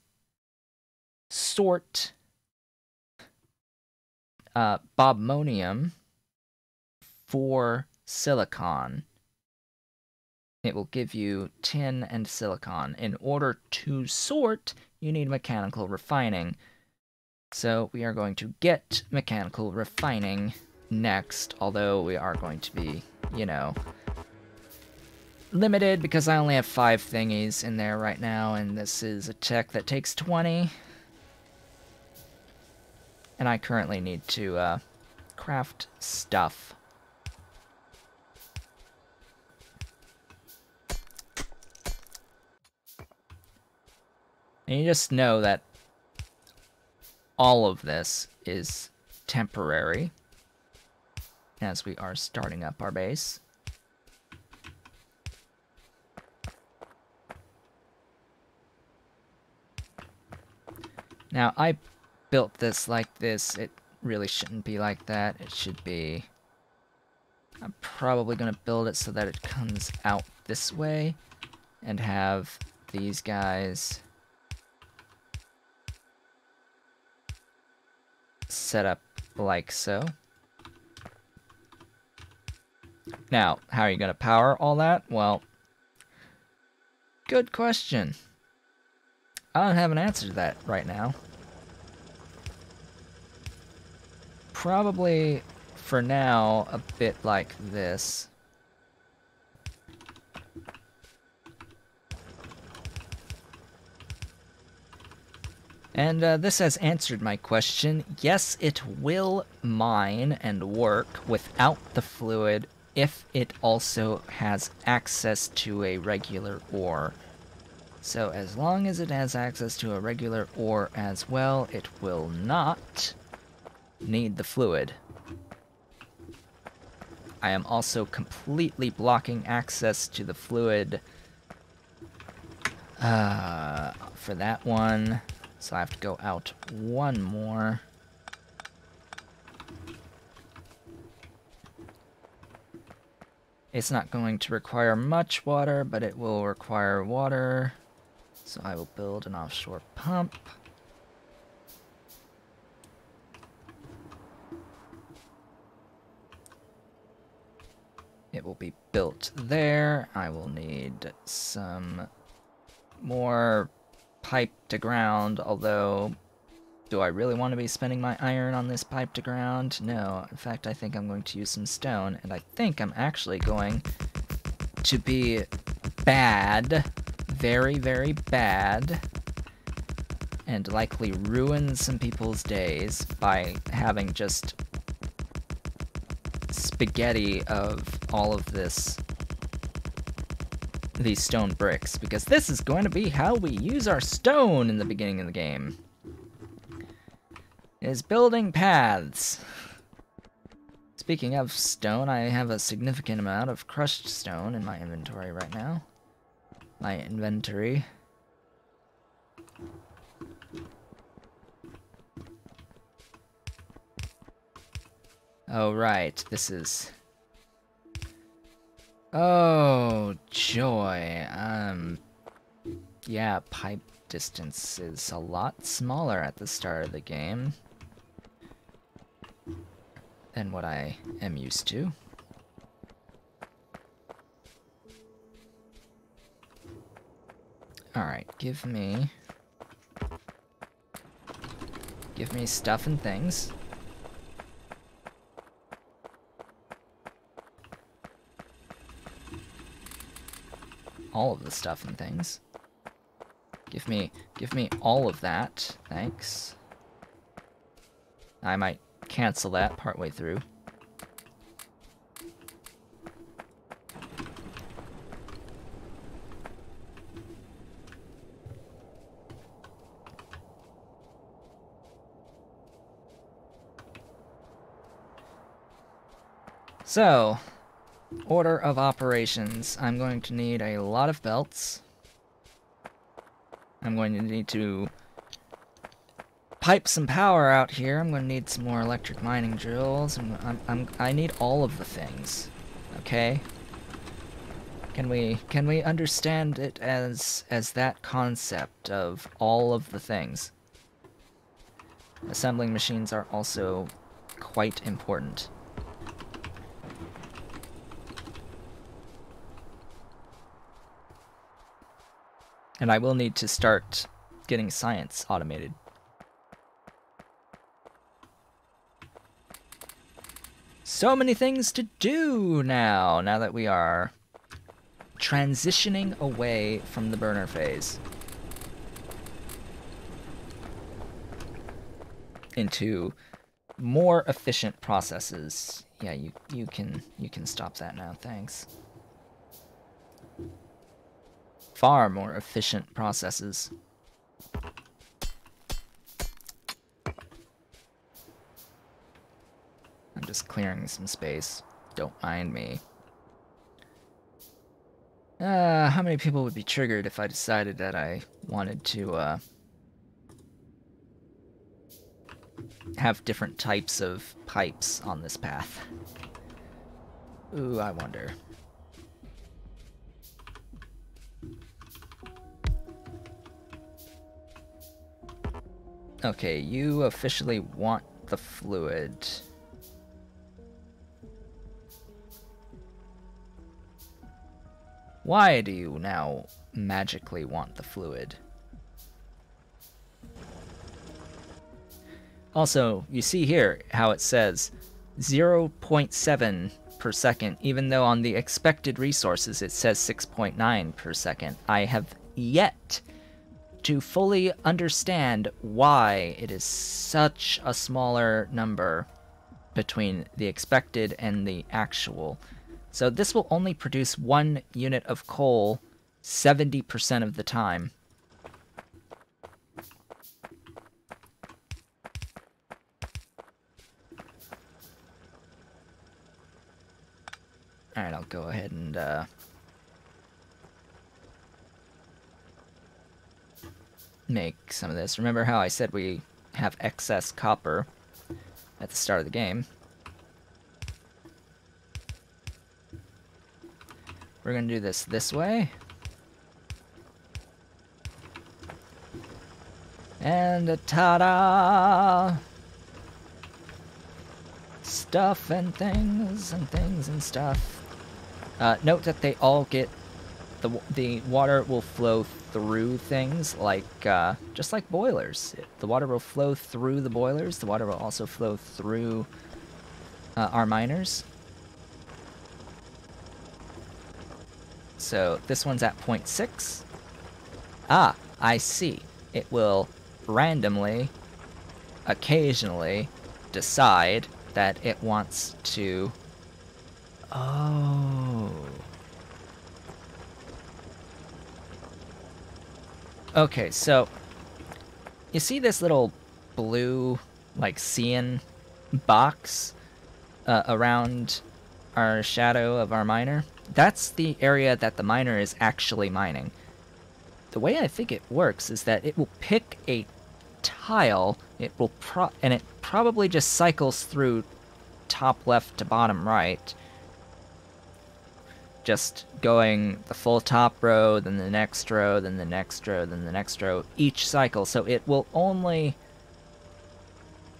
sort uh, bobmonium for silicon. It will give you tin and silicon. In order to sort, you need mechanical refining. So we are going to get mechanical refining next, although we are going to be, you know, limited because I only have five thingies in there right now, and this is a tech that takes 20. And I currently need to uh, craft stuff. And you just know that all of this is temporary as we are starting up our base. Now, I built this like this, it really shouldn't be like that. It should be... I'm probably going to build it so that it comes out this way and have these guys set up like so. Now, how are you going to power all that? Well, good question. I don't have an answer to that right now. Probably, for now, a bit like this. And uh, this has answered my question. Yes, it will mine and work without the fluid if it also has access to a regular ore. So as long as it has access to a regular ore as well, it will not need the fluid. I am also completely blocking access to the fluid uh, for that one. So I have to go out one more. It's not going to require much water, but it will require water. So I will build an offshore pump. It will be built there. I will need some more pipe to ground, although do I really want to be spending my iron on this pipe to ground? No, in fact I think I'm going to use some stone, and I think I'm actually going to be bad, very, very bad and likely ruin some people's days by having just spaghetti of all of this these stone bricks because this is going to be how we use our stone in the beginning of the game. Is building paths. Speaking of stone I have a significant amount of crushed stone in my inventory right now. My inventory. Oh, right. This is... Oh, joy. Um... Yeah, pipe distance is a lot smaller at the start of the game than what I am used to. Alright, give me... Give me stuff and things. All of the stuff and things. Give me, give me all of that, thanks. I might cancel that partway through. So, Order of operations. I'm going to need a lot of belts. I'm going to need to pipe some power out here. I'm going to need some more electric mining drills. And I'm, I'm, I need all of the things. Okay? Can we can we understand it as as that concept of all of the things? Assembling machines are also quite important. And I will need to start getting science automated. So many things to do now, now that we are transitioning away from the burner phase. Into more efficient processes. Yeah, you you can you can stop that now, thanks far more efficient processes. I'm just clearing some space. Don't mind me. Uh, how many people would be triggered if I decided that I wanted to, uh, have different types of pipes on this path? Ooh, I wonder. Okay, you officially want the fluid. Why do you now magically want the fluid? Also, you see here how it says 0.7 per second, even though on the expected resources it says 6.9 per second. I have yet to fully understand why it is such a smaller number between the expected and the actual. So this will only produce one unit of coal 70% of the time. Alright, I'll go ahead and uh, make some of this. Remember how I said we have excess copper at the start of the game? We're going to do this this way. And ta-da! Stuff and things and things and stuff. Uh, note that they all get the the water will flow through things like uh, just like boilers. The water will flow through the boilers. The water will also flow through uh, our miners. So this one's at 0.6. Ah, I see. It will randomly, occasionally, decide that it wants to. Oh. Okay, so you see this little blue, like cyan box uh, around our shadow of our miner? That's the area that the miner is actually mining. The way I think it works is that it will pick a tile, it will pro and it probably just cycles through top left to bottom right, just going the full top row, then the next row, then the next row, then the next row, each cycle. So it will only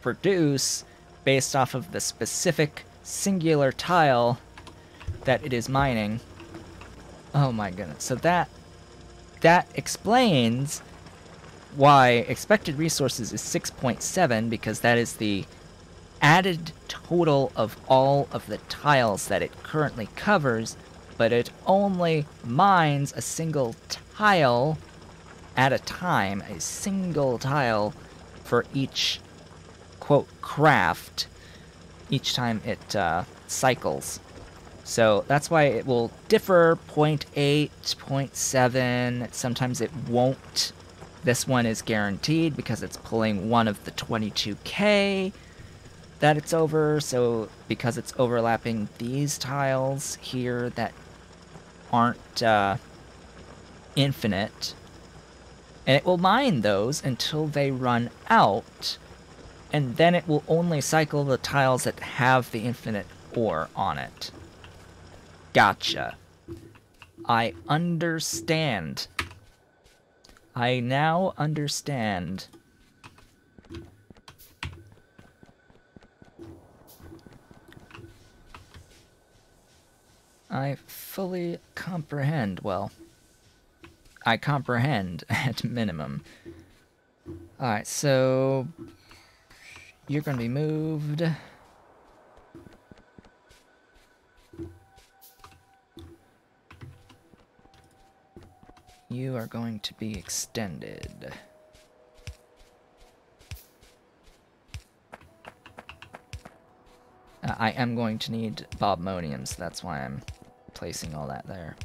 produce based off of the specific singular tile that it is mining. Oh my goodness. So that that explains why expected resources is 6.7 because that is the added total of all of the tiles that it currently covers, but it only mines a single tile at a time, a single tile for each quote craft each time it uh, cycles. So that's why it will differ 0.8, 0.7. Sometimes it won't. This one is guaranteed because it's pulling one of the 22k that it's over. So because it's overlapping these tiles here that aren't uh, infinite. And it will mine those until they run out. And then it will only cycle the tiles that have the infinite ore on it. Gotcha. I understand. I now understand. I fully comprehend. Well, I comprehend <laughs> at minimum. Alright, so you're going to be moved. You are going to be extended. Uh, I am going to need Bobmoniums, that's why I'm placing all that there.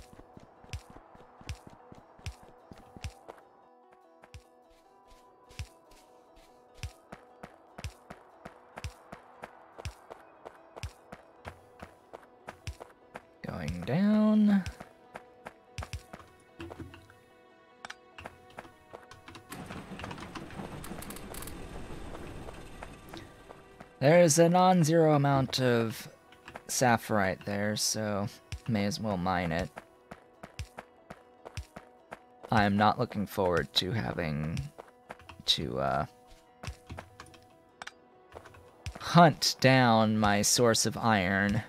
Going down. There's a non-zero amount of saphirite there, so may as well mine it. I am not looking forward to having to uh, hunt down my source of iron.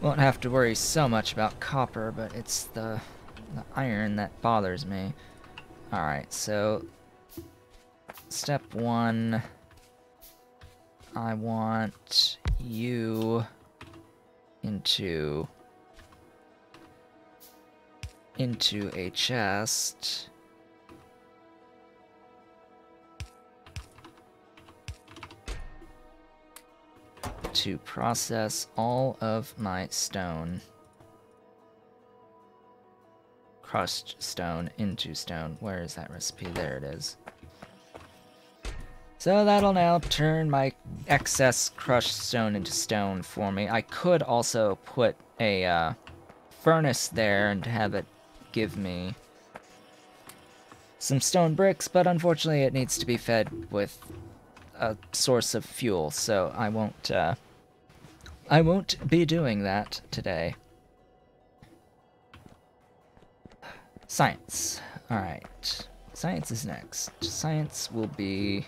Won't have to worry so much about copper, but it's the, the iron that bothers me. Alright, so step one, I want you into into a chest. to process all of my stone crushed stone into stone. Where is that recipe? There it is. So that'll now turn my excess crushed stone into stone for me. I could also put a uh, furnace there and have it give me some stone bricks, but unfortunately it needs to be fed with a source of fuel, so I won't, uh, I won't be doing that today. Science. Alright. Science is next. Science will be...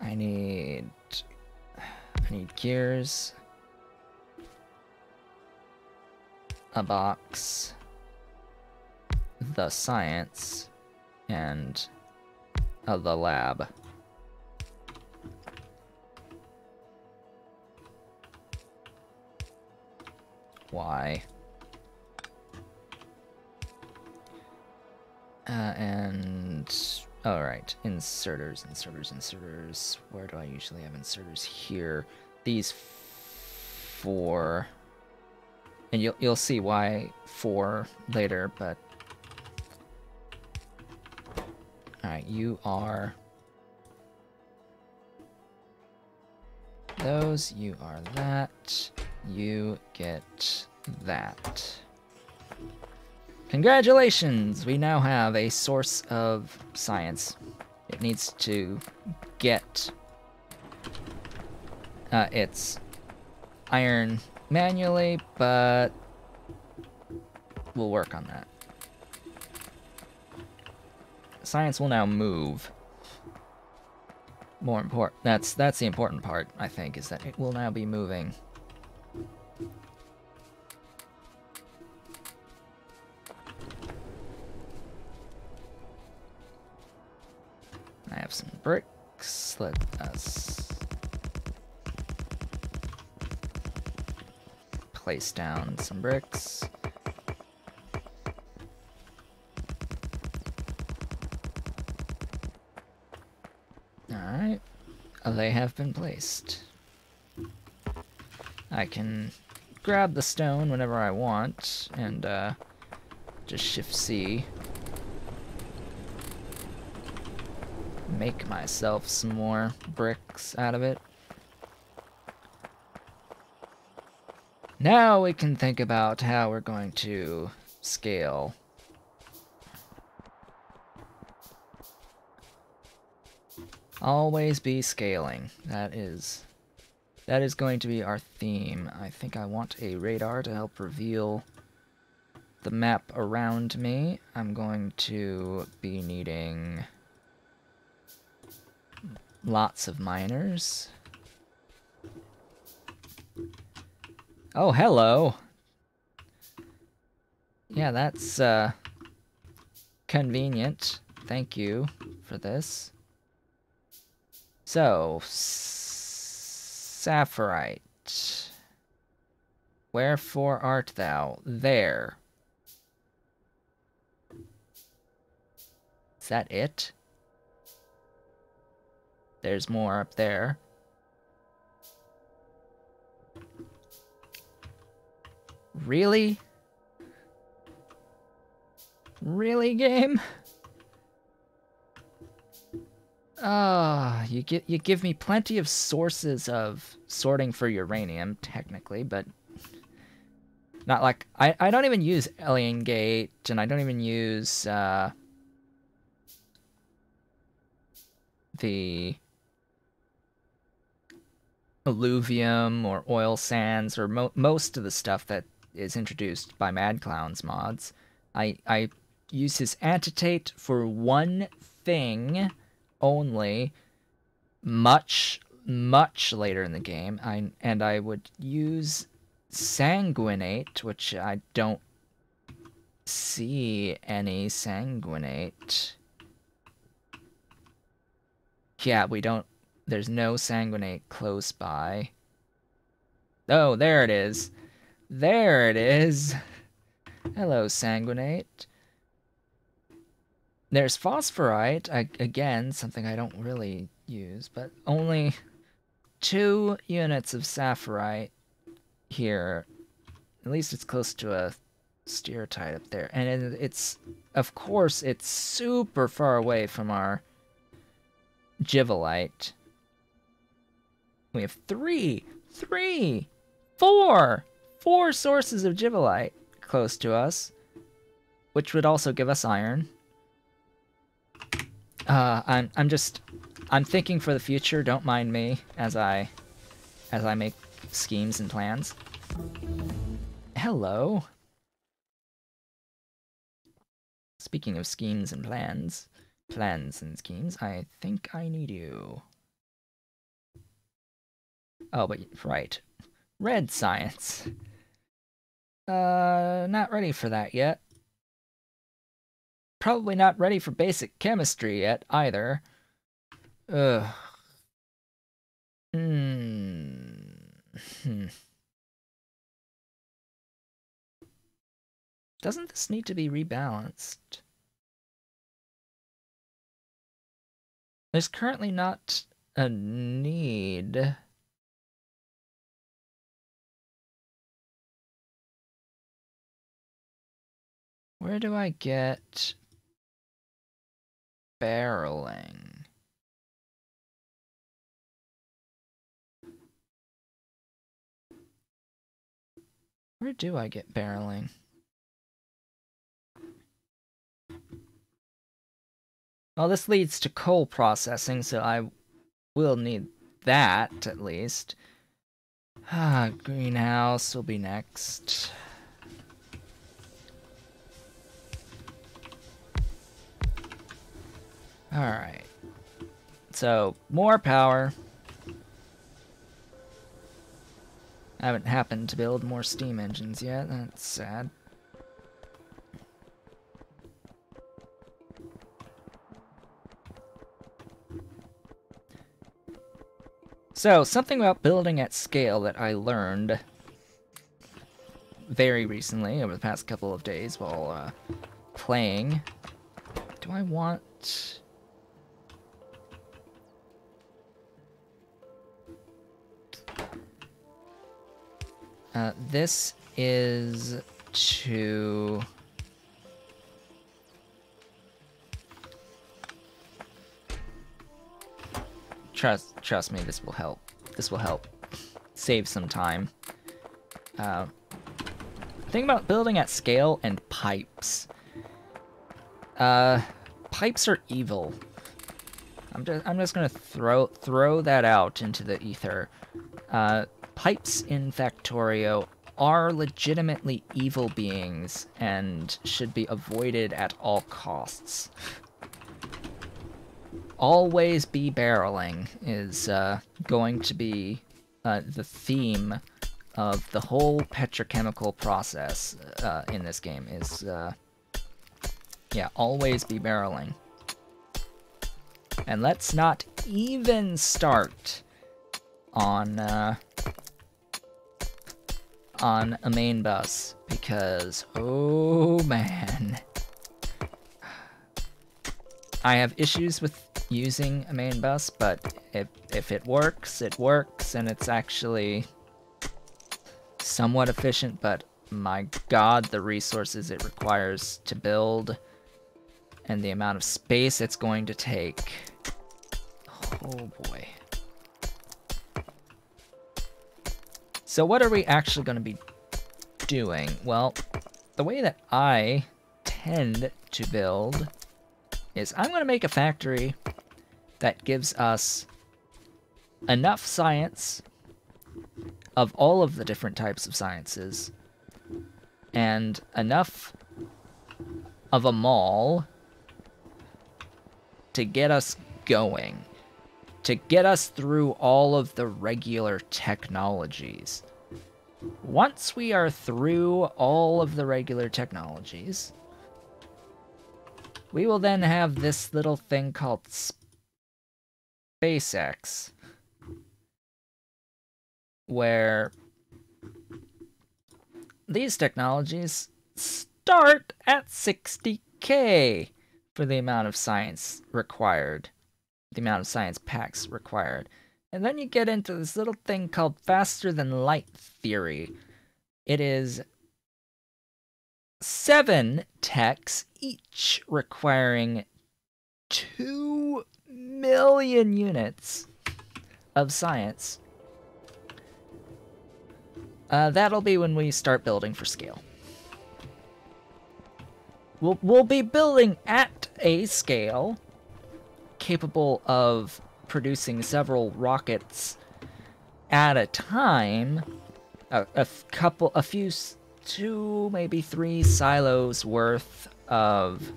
I need... I need gears. A box. The science. And... Uh, the lab. why. Uh, and all right, inserters, inserters, inserters. Where do I usually have inserters? Here. These four, and you'll you'll see why four later. But all right, you are those. You are that. You get that. Congratulations! We now have a source of science. It needs to get uh, its iron manually, but we'll work on that. Science will now move. More important, that's that's the important part, I think, is that it will now be moving. I have some bricks. Let us place down some bricks. Alright. They have been placed. I can grab the stone whenever I want and uh, just shift C make myself some more bricks out of it. Now we can think about how we're going to scale. Always be scaling. That is that is going to be our theme. I think I want a radar to help reveal the map around me. I'm going to be needing Lots of miners. Oh, hello. Yeah, that's, uh, convenient. Thank you for this. So, Saphirite. Wherefore art thou? There. Is that it? There's more up there. Really? Really, game? Ah, oh, you get you give me plenty of sources of sorting for uranium, technically, but not like I, I don't even use Alien Gate and I don't even use uh, the alluvium or oil sands or mo most of the stuff that is introduced by Mad Clown's mods. I I use his antitate for one thing only much much later in the game. I and I would use sanguinate, which I don't see any sanguinate. Yeah, we don't there's no sanguinate close by. Oh, there it is. There it is. Hello, sanguinate. There's phosphorite, I, again, something I don't really use, but only two units of saphirite here. At least it's close to a stiratite up there. And it's, of course, it's super far away from our Jivolite. We have three, three, four, four sources of Jivolite close to us, which would also give us iron. Uh, I'm, I'm just, I'm thinking for the future. Don't mind me as I, as I make schemes and plans. Hello. Speaking of schemes and plans, plans and schemes, I think I need you. Oh, but right. Red science. Uh, not ready for that yet. Probably not ready for basic chemistry yet, either. Ugh. Hmm. Hmm. Doesn't this need to be rebalanced? There's currently not a need. Where do I get barreling? Where do I get barreling? Well, this leads to coal processing, so I will need that, at least. Ah, greenhouse will be next. Alright. So, more power. I haven't happened to build more steam engines yet, that's sad. So, something about building at scale that I learned very recently, over the past couple of days while uh, playing. Do I want... Uh, this is to... Trust, trust me, this will help. This will help save some time. Uh, think about building at scale and pipes. Uh, pipes are evil. I'm just, I'm just gonna throw throw that out into the ether. Uh, pipes in Factorio are legitimately evil beings and should be avoided at all costs. Always be barreling is uh, going to be uh, the theme of the whole petrochemical process uh, in this game is uh, yeah always be barreling. And let's not even start on uh, on a main bus because oh man I have issues with using a main bus, but if, if it works, it works, and it's actually somewhat efficient, but my god, the resources it requires to build and the amount of space it's going to take. Oh boy. So what are we actually going to be doing? Well, the way that I tend to build is I'm going to make a factory that gives us enough science of all of the different types of sciences and enough of a mall to get us going, to get us through all of the regular technologies. Once we are through all of the regular technologies, we will then have this little thing called SpaceX, where these technologies start at 60k for the amount of science required, the amount of science packs required. And then you get into this little thing called faster than light theory. It is seven techs, each requiring two million units of science. Uh, that'll be when we start building for scale. We'll, we'll be building at a scale capable of producing several rockets at a time, a, a couple, a few two, maybe three silos worth of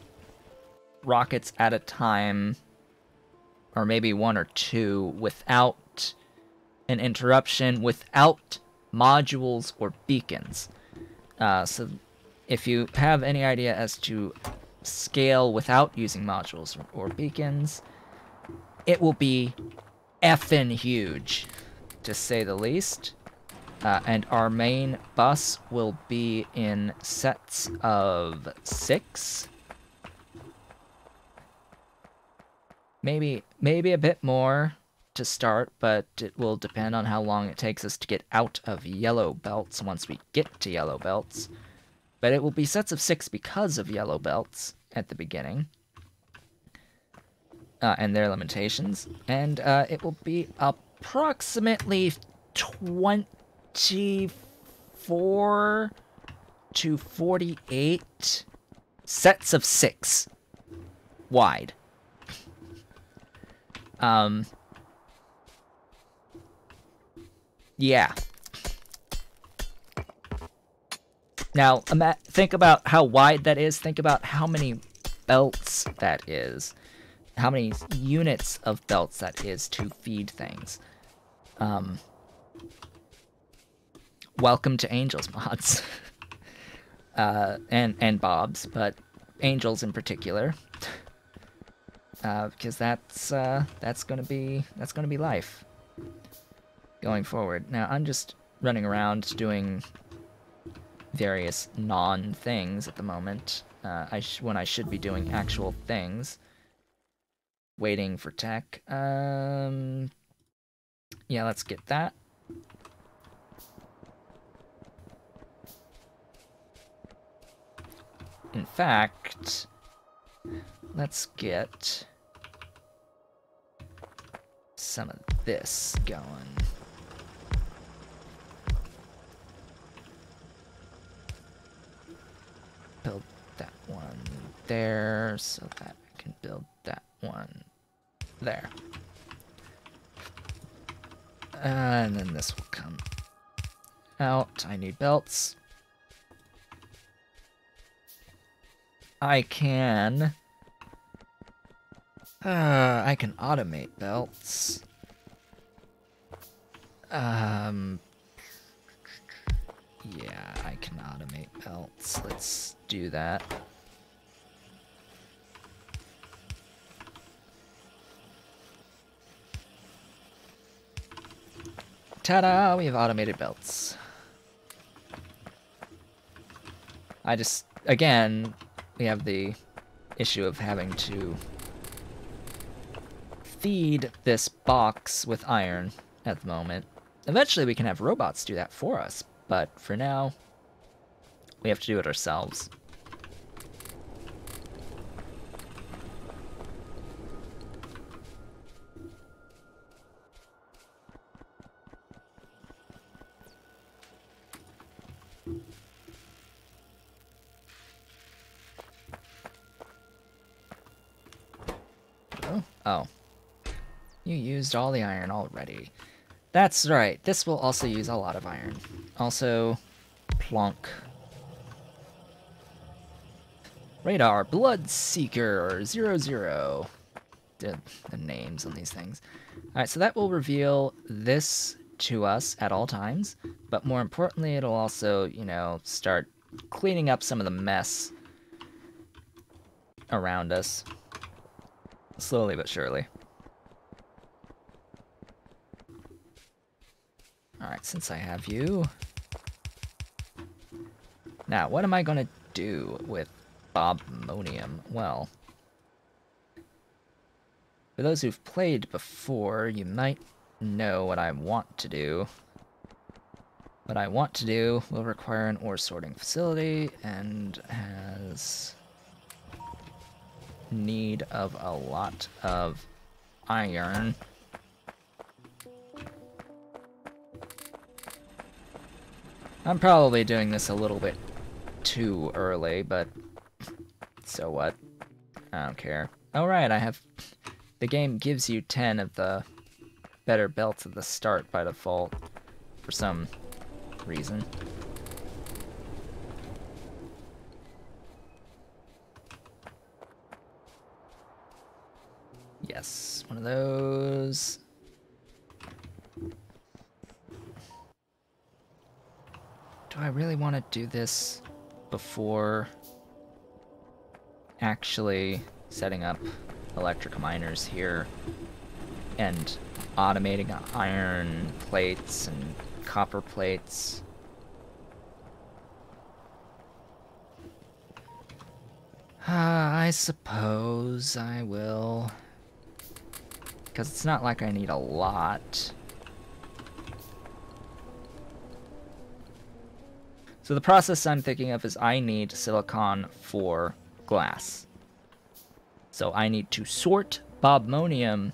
rockets at a time, or maybe one or two without an interruption, without modules or beacons. Uh, so if you have any idea as to scale without using modules or, or beacons, it will be effing huge, to say the least. Uh, and our main bus will be in sets of six. Maybe, maybe a bit more to start, but it will depend on how long it takes us to get out of yellow belts once we get to yellow belts. But it will be sets of six because of yellow belts at the beginning. Uh, and their limitations. And uh, it will be approximately 24 to 48 sets of six wide. Um, yeah. Now, think about how wide that is. Think about how many belts that is. How many units of belts that is to feed things. Um, welcome to Angels mods. <laughs> uh, and, and Bob's, but Angels in particular. <laughs> Uh, because that's, uh, that's gonna be, that's gonna be life. Going forward. Now, I'm just running around doing various non-things at the moment. Uh, I when I should be doing actual things. Waiting for tech. Um, yeah, let's get that. In fact, let's get some of this going. build that one there so that I can build that one there. And then this will come out. I need belts. I can... Uh, I can automate belts. Um, yeah, I can automate belts. Let's do that. Ta-da! We have automated belts. I just, again, we have the issue of having to feed this box with iron at the moment. Eventually we can have robots do that for us, but for now, we have to do it ourselves. Oh. oh. You used all the iron already. That's right, this will also use a lot of iron. Also, plonk. Radar, Bloodseeker, zero zero. The, the names on these things. Alright, so that will reveal this to us at all times, but more importantly, it'll also, you know, start cleaning up some of the mess around us. Slowly but surely. Alright, since I have you... Now, what am I gonna do with Bobmonium? Well... For those who've played before, you might know what I want to do. What I want to do will require an ore sorting facility, and has need of a lot of iron. I'm probably doing this a little bit too early, but so what? I don't care. Alright, I have... The game gives you 10 of the better belts at the start by default, for some reason. Yes, one of those. Do I really want to do this before actually setting up electric miners here and automating iron plates and copper plates. Uh, I suppose I will. Because it's not like I need a lot. So the process I'm thinking of is I need silicon for glass. So I need to sort bobmonium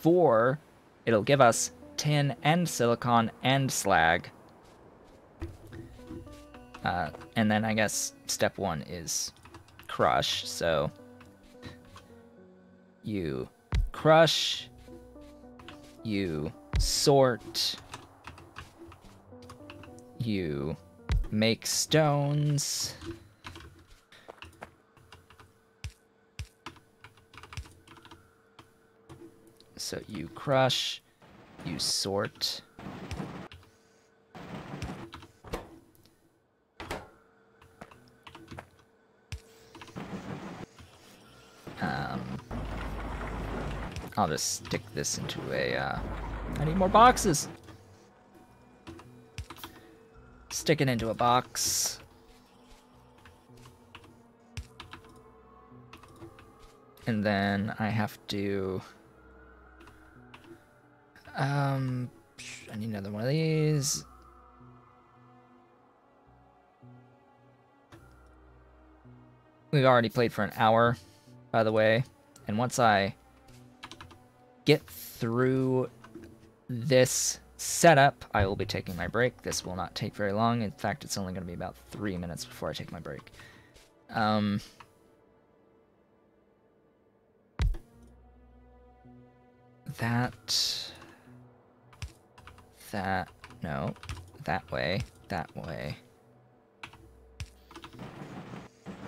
for, it'll give us tin and silicon and slag. Uh, and then I guess step one is crush, so you crush, you sort, you make stones. So you crush, you sort. Um, I'll just stick this into a, uh, I need more boxes. Stick it into a box. And then I have to... Um, I need another one of these. We've already played for an hour, by the way. And once I get through this setup, I will be taking my break. This will not take very long. In fact, it's only going to be about three minutes before I take my break. Um, that, that, no, that way, that way.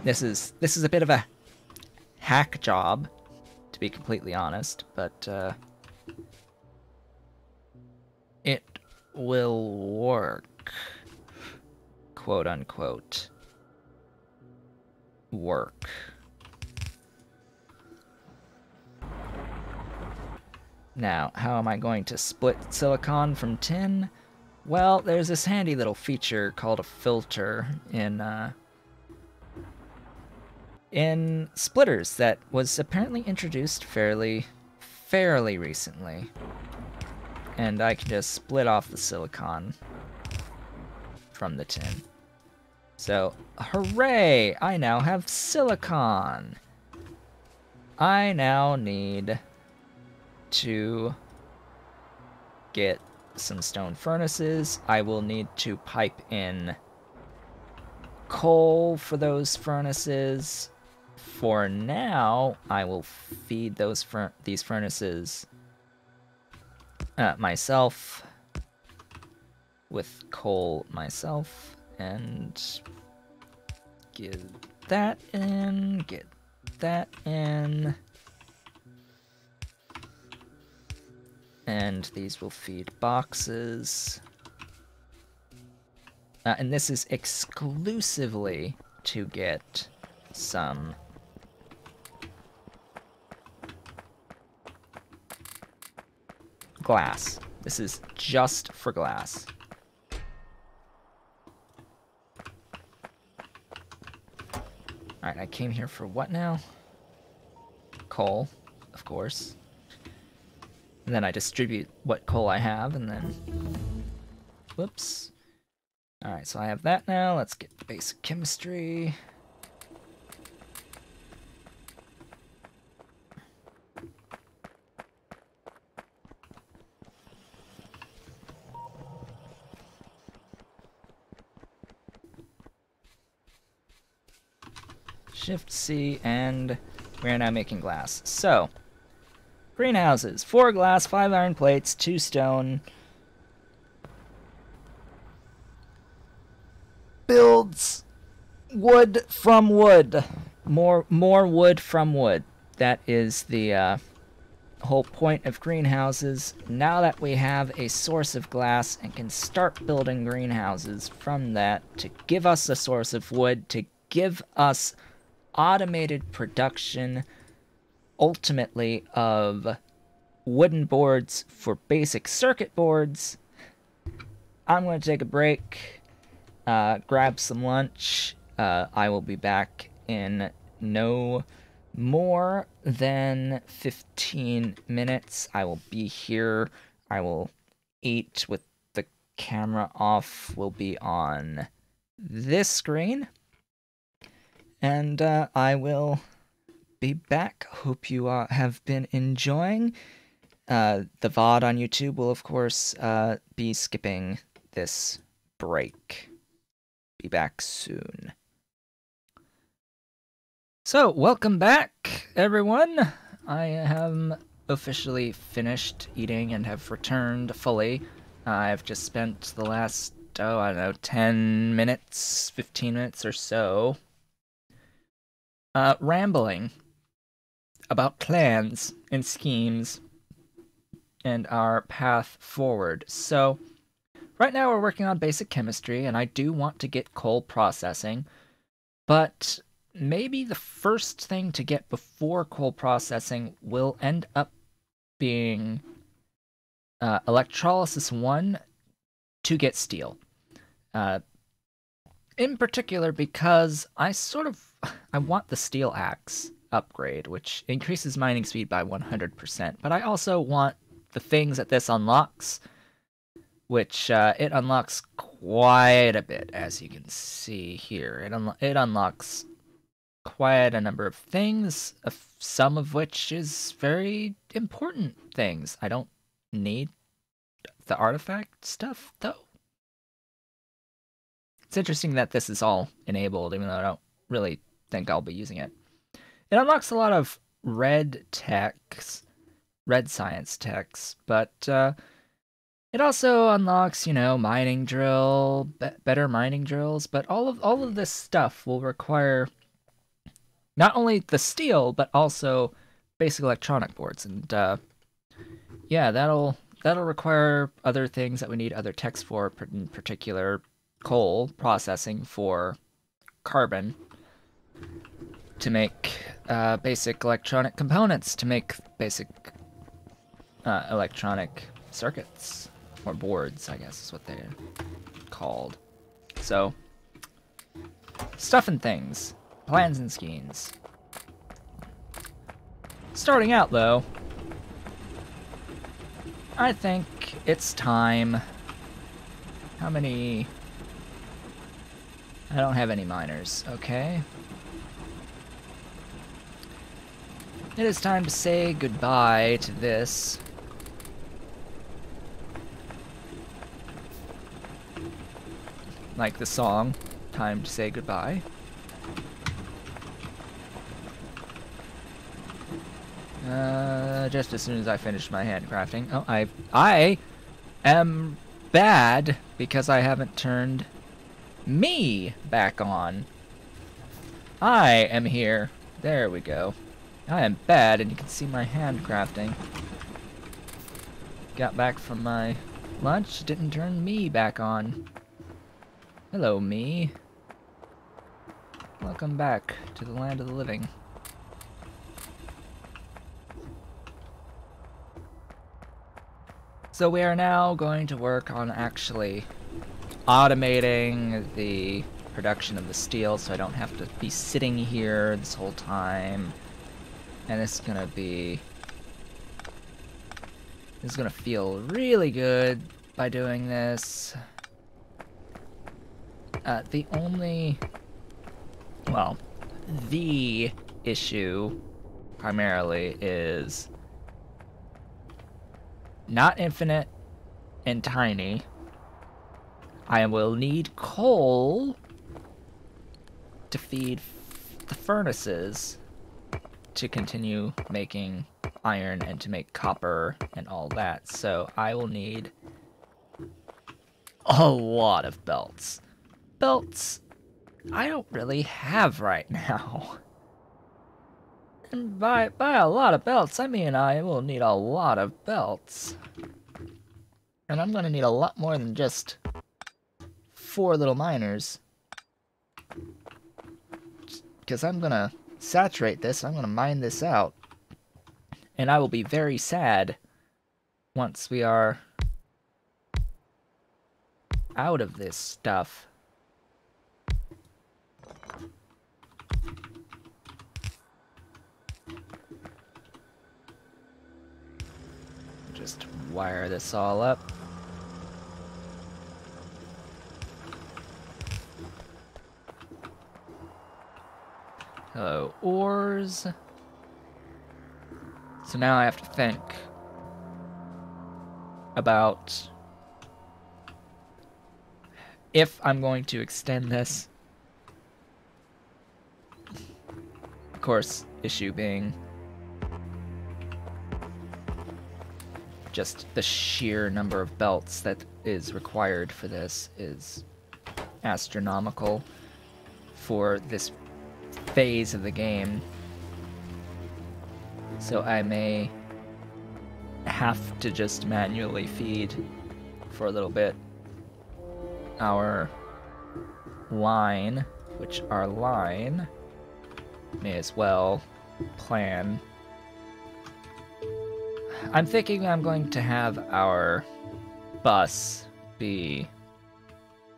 This is, this is a bit of a hack job, to be completely honest, but, uh, will work. Quote unquote. Work. Now, how am I going to split silicon from tin? Well, there's this handy little feature called a filter in, uh, in splitters that was apparently introduced fairly, fairly recently. And I can just split off the silicon from the tin. So, hooray! I now have silicon! I now need to get some stone furnaces. I will need to pipe in coal for those furnaces. For now, I will feed those fur these furnaces uh, myself with coal myself and get that in, get that in. And these will feed boxes. Uh, and this is exclusively to get some glass. This is just for glass. Alright, I came here for what now? Coal, of course. And then I distribute what coal I have, and then... Whoops. Alright, so I have that now. Let's get basic chemistry. Shift C, and we're now making glass. So, greenhouses. Four glass, five iron plates, two stone. Builds wood from wood. More, more wood from wood. That is the uh, whole point of greenhouses. Now that we have a source of glass and can start building greenhouses from that to give us a source of wood, to give us automated production ultimately of wooden boards for basic circuit boards I'm going to take a break, uh, grab some lunch. Uh, I will be back in no more than 15 minutes. I will be here. I will eat with the camera off. Will be on this screen. And uh, I will be back. Hope you uh, have been enjoying. Uh, the VOD on YouTube will, of course, uh, be skipping this break. Be back soon. So, welcome back, everyone. I am officially finished eating and have returned fully. I've just spent the last, oh, I don't know, 10 minutes, 15 minutes or so uh, rambling about plans and schemes and our path forward. So, right now we're working on basic chemistry, and I do want to get coal processing, but maybe the first thing to get before coal processing will end up being uh, electrolysis 1 to get steel. Uh, in particular, because I sort of I want the steel axe upgrade, which increases mining speed by 100%. But I also want the things that this unlocks, which uh, it unlocks quite a bit, as you can see here. It, un it unlocks quite a number of things, some of which is very important things. I don't need the artifact stuff, though. It's interesting that this is all enabled, even though I don't really think I'll be using it. It unlocks a lot of red techs, red science techs, but uh, it also unlocks, you know, mining drill, be better mining drills, but all of all of this stuff will require not only the steel but also basic electronic boards and uh, yeah, that'll that'll require other things that we need other techs for, in particular coal processing for carbon to make uh, basic electronic components, to make basic uh, electronic circuits, or boards, I guess is what they're called. So, stuff and things, plans and schemes. Starting out, though, I think it's time. How many... I don't have any miners, okay. It is time to say goodbye to this. Like the song, Time to Say Goodbye. Uh, just as soon as I finish my handcrafting. Oh, I I am bad because I haven't turned me back on. I am here. There we go. I am bad, and you can see my handcrafting. Got back from my lunch, didn't turn me back on. Hello, me. Welcome back to the land of the living. So we are now going to work on actually automating the production of the steel so I don't have to be sitting here this whole time and it's gonna be... It's gonna feel really good by doing this. Uh, the only... Well, the issue primarily is not infinite and tiny. I will need coal to feed the furnaces to continue making iron and to make copper and all that. So I will need a lot of belts. Belts I don't really have right now. And by, by a lot of belts, I mean I will need a lot of belts. And I'm gonna need a lot more than just four little miners. Because I'm gonna saturate this. I'm going to mine this out. And I will be very sad once we are out of this stuff. Just wire this all up. Hello, ores. So now I have to think about if I'm going to extend this. Of course, issue being just the sheer number of belts that is required for this is astronomical for this phase of the game. So I may have to just manually feed for a little bit our line, which our line may as well plan. I'm thinking I'm going to have our bus be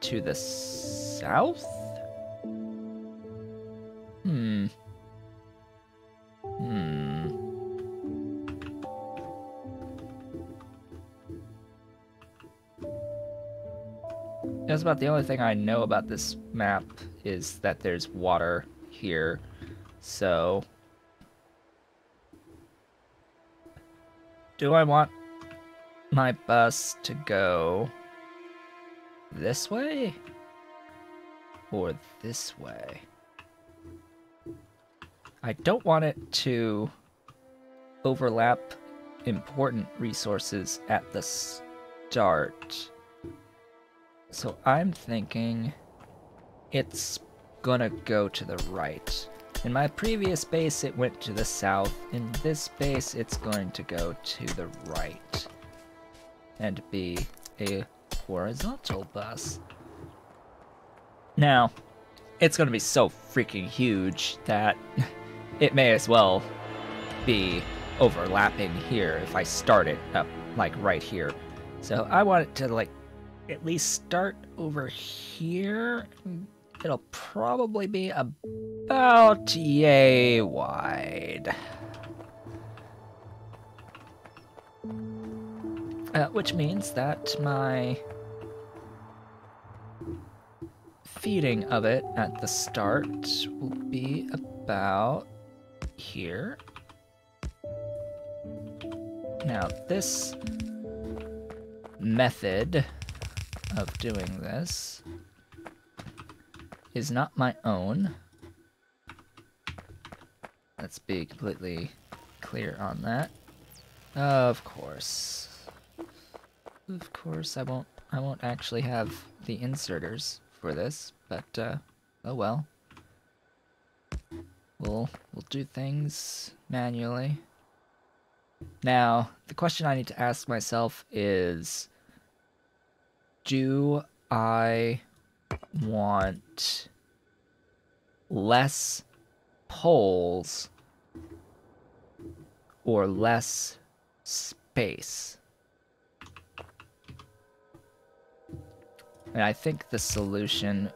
to the south? That's about the only thing I know about this map is that there's water here. So... Do I want my bus to go this way? Or this way? I don't want it to overlap important resources at the start. So I'm thinking it's gonna go to the right. In my previous base, it went to the south. In this base, it's going to go to the right. And be a horizontal bus. Now, it's going to be so freaking huge that <laughs> it may as well be overlapping here if I start it up like right here. So I want it to like at least start over here. It'll probably be about yay wide. Uh, which means that my feeding of it at the start will be about here. Now this method of doing this is not my own. Let's be completely clear on that. Of course. Of course I won't I won't actually have the inserters for this, but uh oh well. We'll we'll do things manually. Now, the question I need to ask myself is do I want less poles or less space? And I think the solution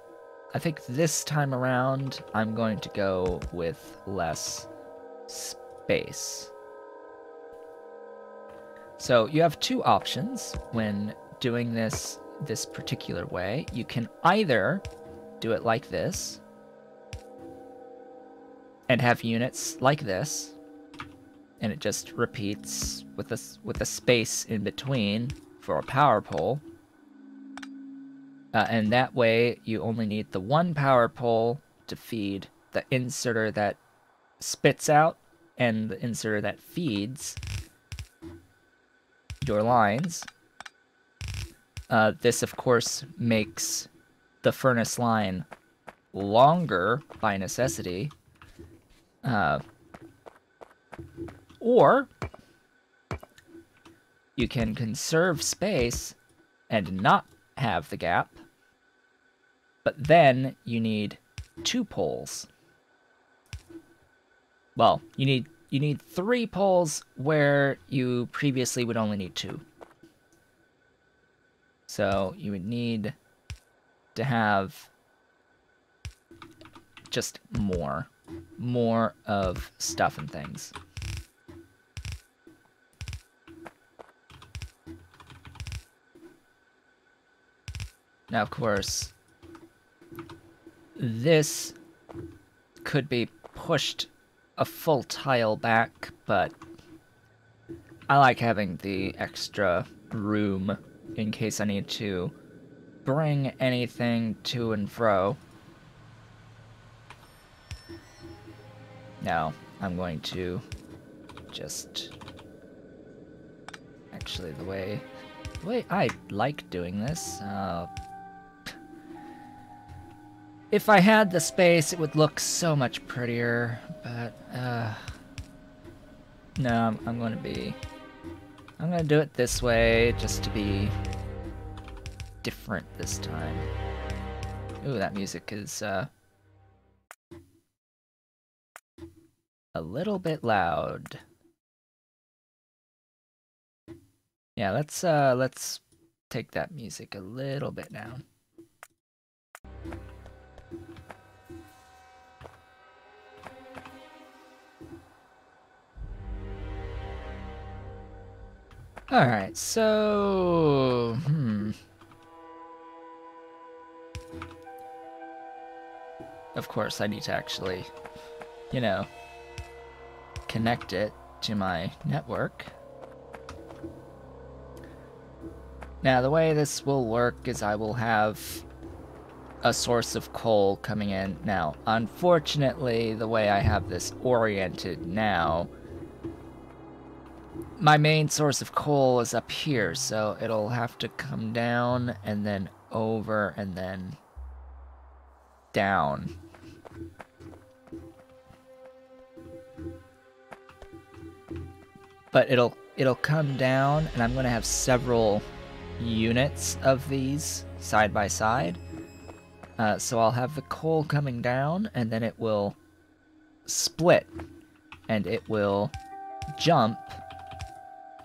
I think this time around, I'm going to go with less space. So you have two options when doing this this particular way. You can either do it like this and have units like this and it just repeats with a, with a space in between for a power pole uh, and that way, you only need the one power pole to feed the inserter that spits out and the inserter that feeds your lines. Uh, this, of course, makes the furnace line longer by necessity. Uh, or you can conserve space and not have the gap. But then you need two poles. Well, you need you need three poles where you previously would only need two. So you would need to have just more. More of stuff and things. Now, of course, this could be pushed a full tile back, but I like having the extra room in case I need to bring anything to and fro. Now, I'm going to just... Actually, the way... The way I like doing this, uh, if I had the space, it would look so much prettier, but, uh... No, I'm, I'm going to be... I'm to do it this way, just to be different this time. Ooh, that music is, uh... A little bit loud. Yeah, let's, uh, let's take that music a little bit down. Alright, so... Hmm. Of course, I need to actually, you know, connect it to my network. Now, the way this will work is I will have a source of coal coming in. Now, unfortunately, the way I have this oriented now, my main source of coal is up here, so it'll have to come down and then over and then down. But it'll it'll come down and I'm going to have several units of these side by side. Uh, so I'll have the coal coming down and then it will split and it will jump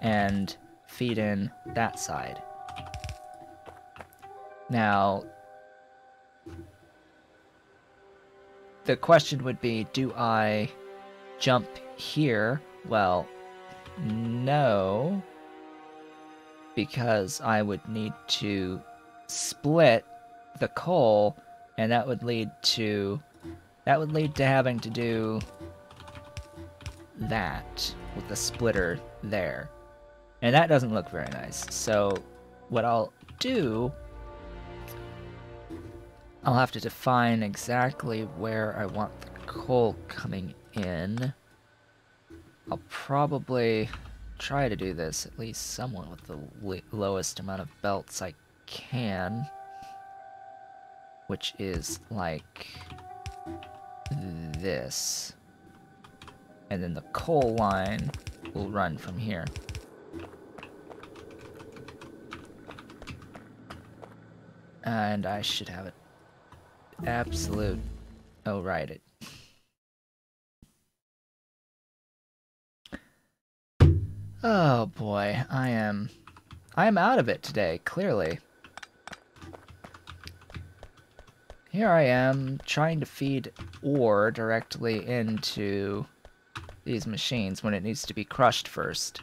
and feed in that side. Now, the question would be, do I jump here? Well, no, because I would need to split the coal, and that would lead to that would lead to having to do that with the splitter there. And that doesn't look very nice. So what I'll do, I'll have to define exactly where I want the coal coming in. I'll probably try to do this at least somewhat with the lowest amount of belts I can. Which is like this. And then the coal line will run from here. And I should have it. Absolute. Oh, right. It. Oh boy, I am. I am out of it today, clearly. Here I am, trying to feed ore directly into these machines when it needs to be crushed first.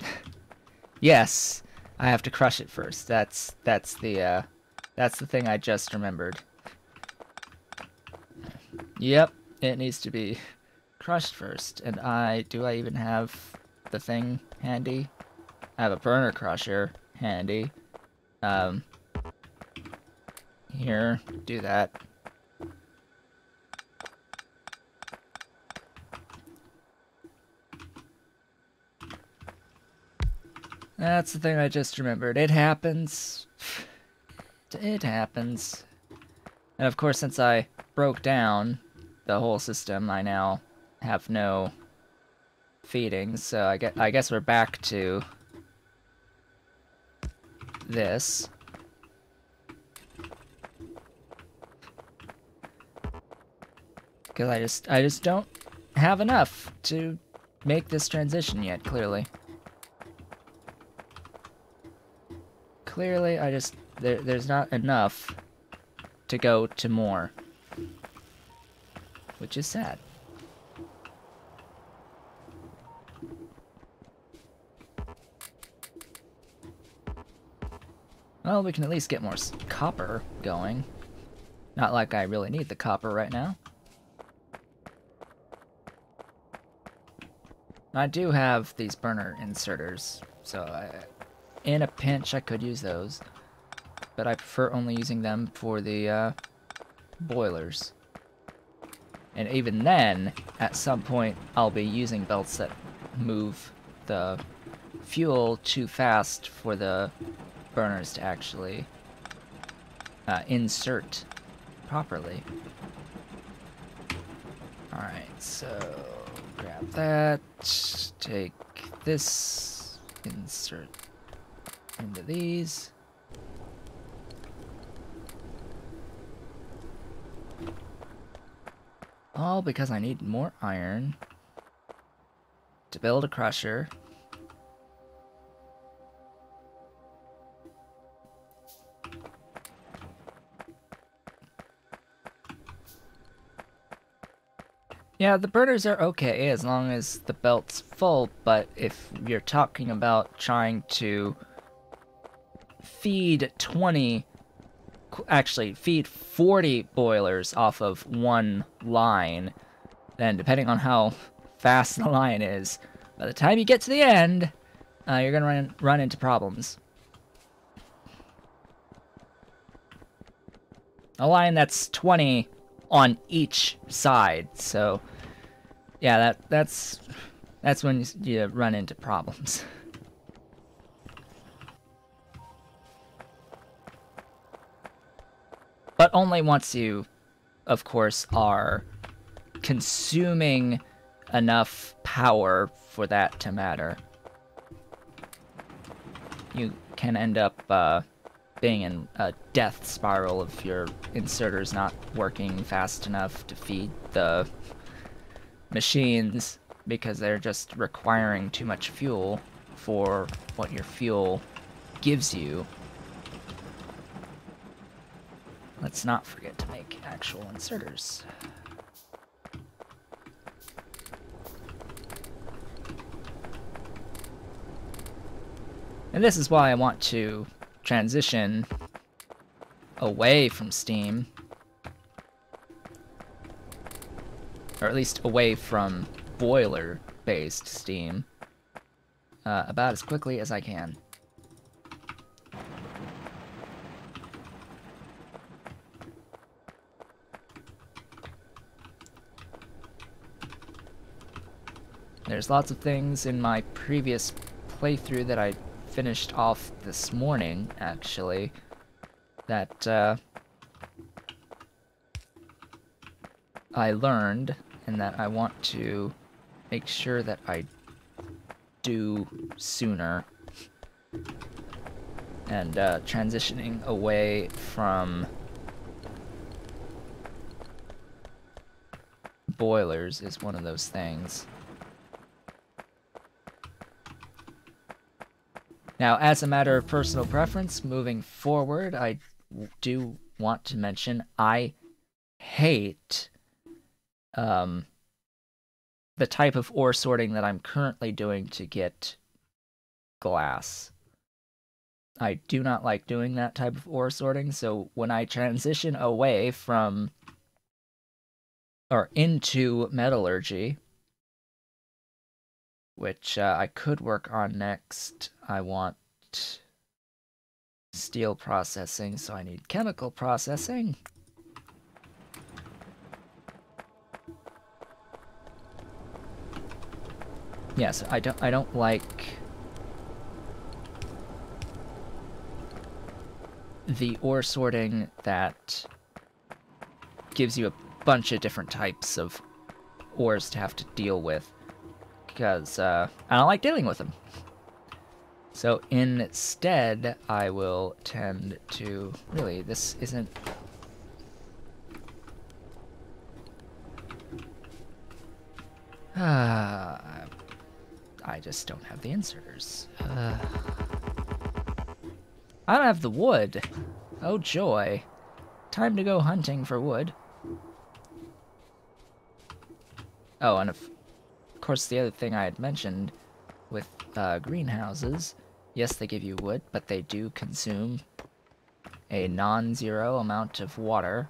<laughs> yes, I have to crush it first. That's that's the uh, that's the thing I just remembered. Yep, it needs to be crushed first. And I, do I even have the thing handy? I have a burner crusher handy. Um, here, do that. That's the thing I just remembered. It happens. It happens. And of course, since I broke down the whole system, I now have no feeding, so I guess, I guess we're back to this. Because I just, I just don't have enough to make this transition yet, clearly. Clearly, I just there, there's not enough to go to more. Which is sad. Well, we can at least get more copper going. Not like I really need the copper right now. I do have these burner inserters, so I, in a pinch I could use those. But I prefer only using them for the uh, boilers. And even then, at some point, I'll be using belts that move the fuel too fast for the burners to actually uh, insert properly. Alright, so grab that, take this, insert into these. All because I need more iron to build a crusher. Yeah, the burners are okay as long as the belt's full, but if you're talking about trying to feed 20, actually feed 40 boilers off of one line, then depending on how fast the line is, by the time you get to the end, uh, you're gonna run, run into problems. A line that's 20 on each side. So, yeah, that that's that's when you, you run into problems. <laughs> but only once you, of course, are consuming enough power for that to matter. You can end up uh, being in a death spiral if your inserter's not working fast enough to feed the machines because they're just requiring too much fuel for what your fuel gives you. Let's not forget to make actual inserters. And this is why I want to transition away from Steam. Or at least away from boiler-based Steam. Uh, about as quickly as I can. There's lots of things in my previous playthrough that I finished off this morning, actually, that uh, I learned and that I want to make sure that I do sooner. And uh, transitioning away from boilers is one of those things. Now, as a matter of personal preference, moving forward, I do want to mention I hate um, the type of ore sorting that I'm currently doing to get glass. I do not like doing that type of ore sorting, so when I transition away from or into metallurgy, which uh, I could work on next. I want steel processing, so I need chemical processing. Yes, I don't I don't like the ore sorting that gives you a bunch of different types of ores to have to deal with because uh, I don't like dealing with them. So instead, I will tend to... Really, this isn't... Ah, <sighs> I just don't have the inserters. Uh, <sighs> I don't have the wood. Oh joy. time to go hunting for wood. Oh, and of course, the other thing I had mentioned with uh, greenhouses, yes, they give you wood, but they do consume a non-zero amount of water.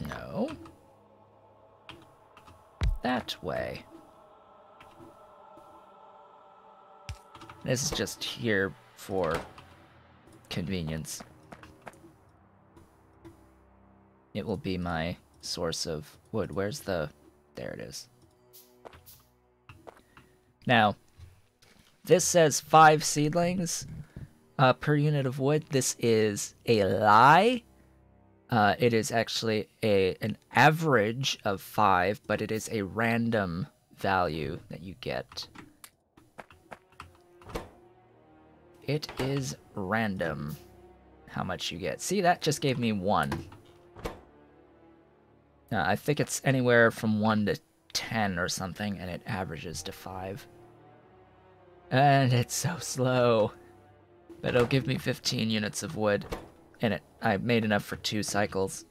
No. That way. This is just here for convenience. It will be my source of wood. Where's the... There it is. Now, this says five seedlings uh, per unit of wood. This is a lie. Uh, it is actually a an average of five, but it is a random value that you get. It is random how much you get. See, that just gave me one. Uh, I think it's anywhere from 1 to 10 or something, and it averages to 5. And it's so slow. But it'll give me 15 units of wood. And it I made enough for two cycles.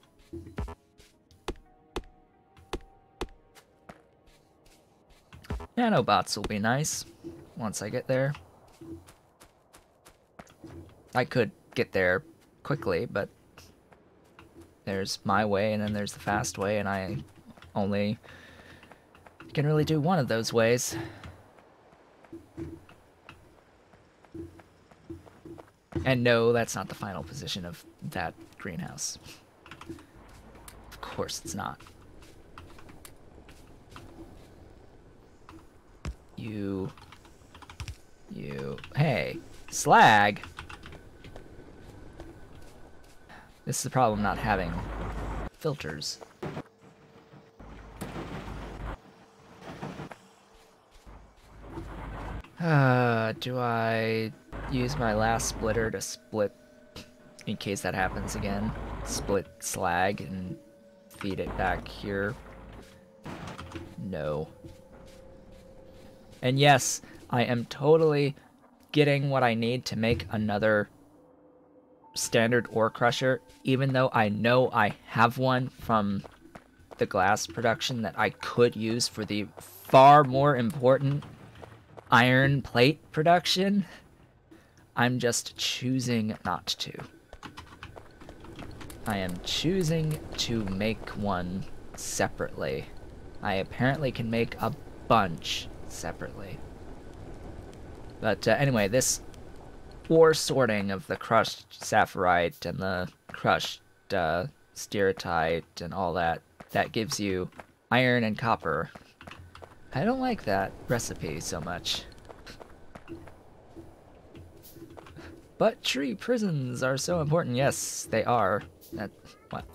Nanobots will be nice once I get there. I could get there quickly, but there's my way and then there's the fast way, and I only can really do one of those ways. And no, that's not the final position of that greenhouse. Of course it's not. You... You... Hey, slag! This is the problem not having filters. Uh, do I use my last splitter to split, in case that happens again, split slag and feed it back here? No. And yes, I am totally getting what I need to make another standard ore crusher, even though I know I have one from the glass production that I could use for the far more important iron plate production. I'm just choosing not to. I am choosing to make one separately. I apparently can make a bunch separately. But uh, anyway, this ore sorting of the crushed saphirite and the crushed uh, stiratite and all that, that gives you iron and copper. I don't like that recipe so much. But tree prisons are so important. Yes, they are. That,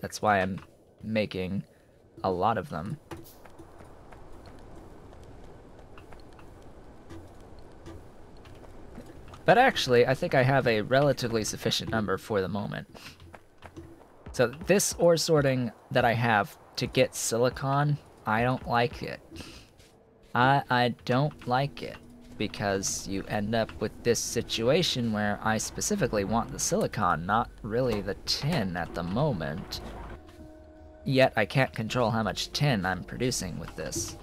that's why I'm making a lot of them. But actually, I think I have a relatively sufficient number for the moment. So this ore sorting that I have to get silicon, I don't like it. I, I don't like it because you end up with this situation where I specifically want the silicon, not really the tin at the moment. Yet I can't control how much tin I'm producing with this.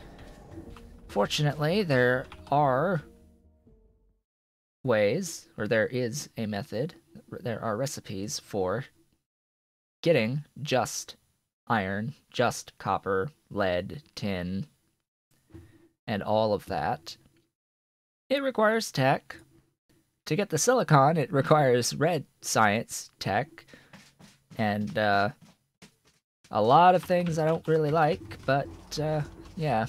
Fortunately, there are ways, or there is a method, there are recipes for getting just iron, just copper, lead, tin, and all of that it requires tech. To get the silicon, it requires red science tech. And uh, a lot of things I don't really like, but uh, yeah.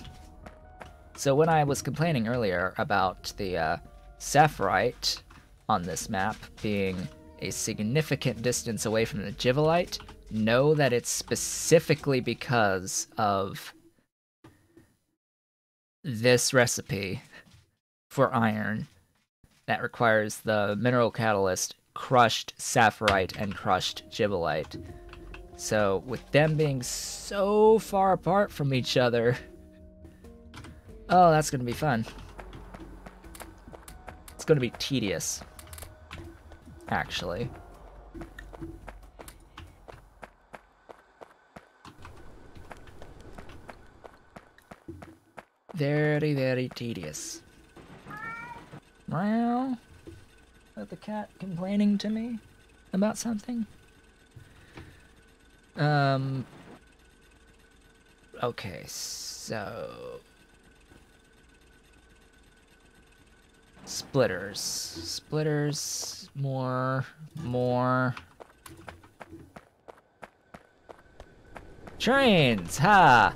So when I was complaining earlier about the uh, saphirite on this map being a significant distance away from the Jivolite, know that it's specifically because of this recipe for iron that requires the mineral catalyst crushed sapphirite and crushed jivolite. So with them being so far apart from each other, oh, that's gonna be fun. Going to be tedious, actually. Very, very tedious. Well, is the cat complaining to me about something? Um. Okay, so splitters, splitters, more, more. Trains, ha!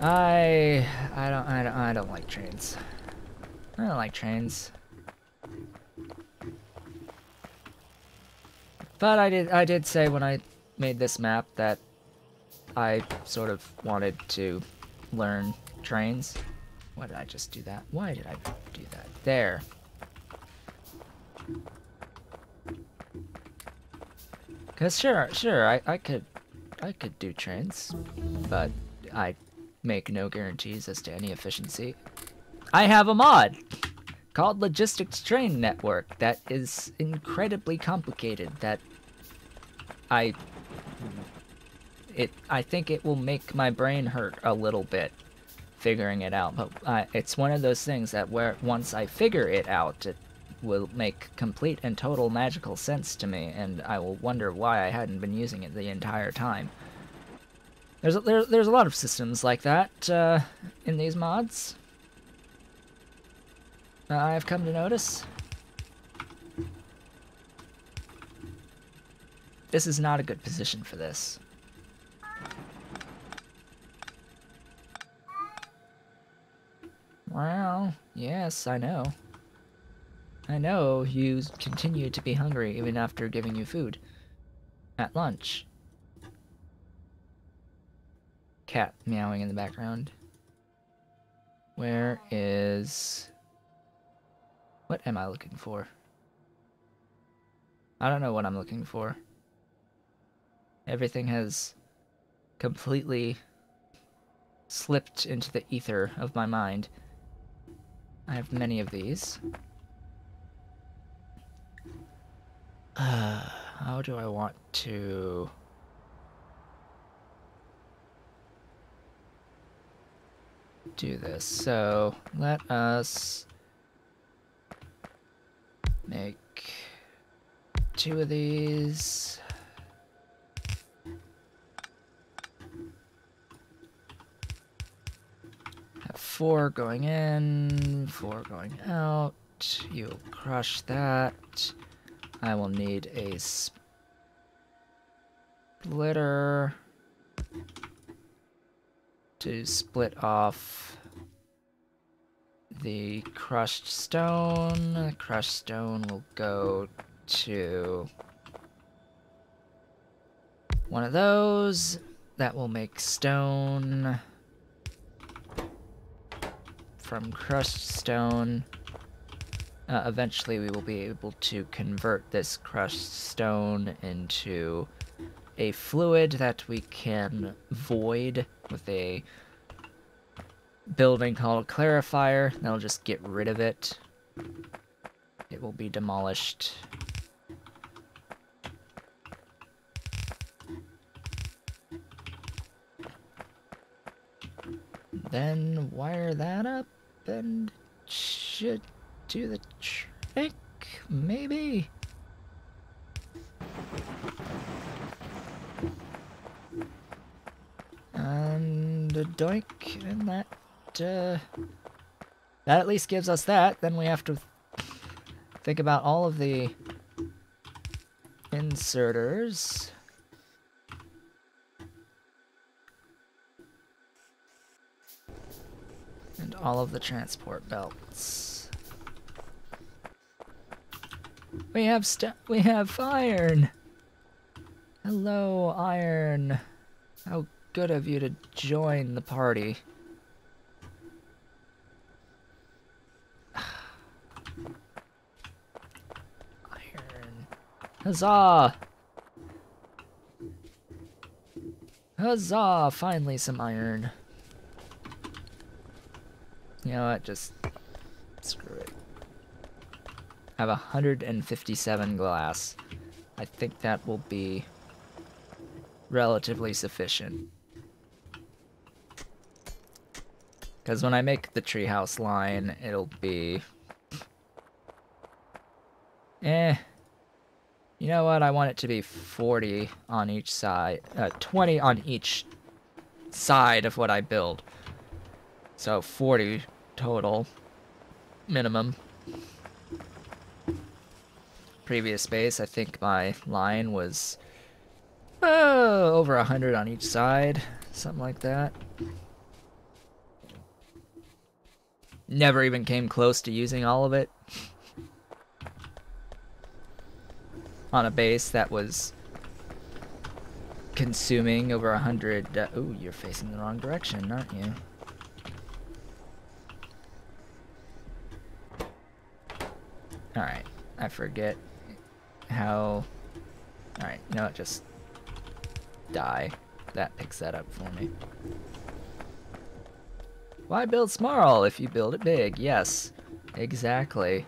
I, I don't, I don't, I don't like trains. I don't like trains. But I did, I did say when I made this map that I sort of wanted to learn trains. Why did I just do that? Why did I do that? There. Cause sure, sure, I, I could, I could do trains, but I make no guarantees as to any efficiency. I have a mod called Logistics Train Network that is incredibly complicated that I it I think it will make my brain hurt a little bit figuring it out but uh, it's one of those things that where once I figure it out it will make complete and total magical sense to me and I will wonder why I hadn't been using it the entire time. There's a, there, there's a lot of systems like that uh, in these mods. Uh, I've come to notice. This is not a good position for this. Well, yes, I know. I know you continue to be hungry even after giving you food. At lunch. Cat meowing in the background. Where is... What am I looking for? I don't know what I'm looking for. Everything has completely slipped into the ether of my mind. I have many of these. Uh, how do I want to... do this? So, let us make two of these. Four going in, four going out. You crush that. I will need a splitter to split off the crushed stone. The crushed stone will go to one of those. That will make stone from crushed stone. Uh, eventually we will be able to convert this crushed stone into a fluid that we can void with a building called clarifier. That'll just get rid of it. It will be demolished. Then wire that up and should do the trick, maybe? And a doink, and that, uh, that at least gives us that. Then we have to think about all of the inserters. And all of the transport belts. We have st we have iron. Hello, iron. How good of you to join the party. <sighs> Iron. Huzzah! Huzzah! Finally some iron. You know what, just screw it. I have 157 glass. I think that will be relatively sufficient. Because when I make the treehouse line, it'll be... Eh. You know what? I want it to be 40 on each side. Uh, 20 on each side of what I build. So 40 total. Minimum. Previous base, I think my line was uh, over 100 on each side. Something like that. Never even came close to using all of it. On a base that was consuming over a hundred. Uh, ooh, you're facing the wrong direction, aren't you? Alright, I forget how... Alright, you know what, just die. That picks that up for me. Why build small if you build it big? Yes, exactly.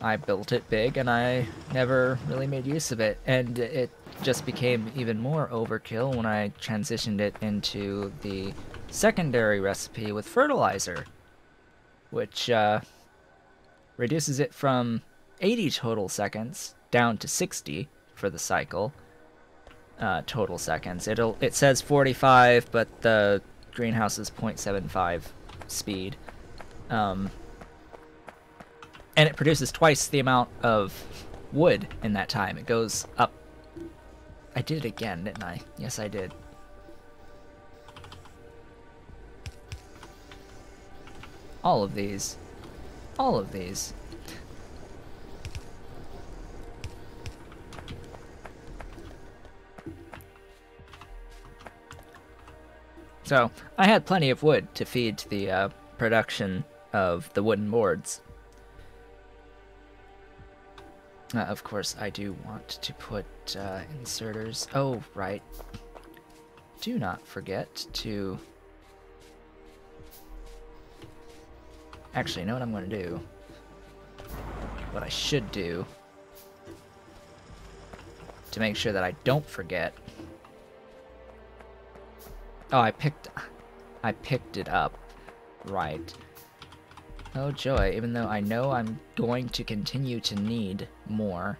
I built it big and I never really made use of it, and it just became even more overkill when I transitioned it into the secondary recipe with fertilizer, which uh, reduces it from 80 total seconds down to 60 for the cycle uh, total seconds. It'll it says 45, but the greenhouse is 0.75 speed, um, and it produces twice the amount of wood in that time. It goes up. I did it again, didn't I? Yes, I did. All of these. All of these. So, I had plenty of wood to feed to the uh, production of the wooden boards. Uh, of course, I do want to put uh, inserters. Oh, right. Do not forget to... Actually, you know what I'm going to do? What I should do to make sure that I don't forget Oh, I picked... I picked it up. Right. Oh joy, even though I know I'm going to continue to need more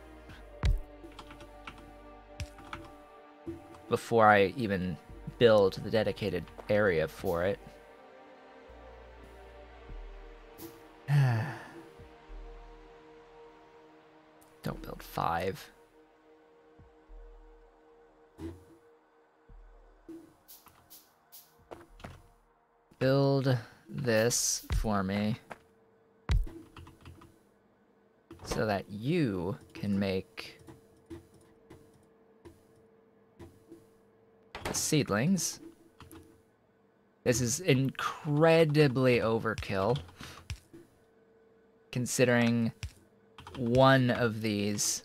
before I even build the dedicated area for it. Five. build this for me so that you can make the seedlings. This is incredibly overkill considering one of these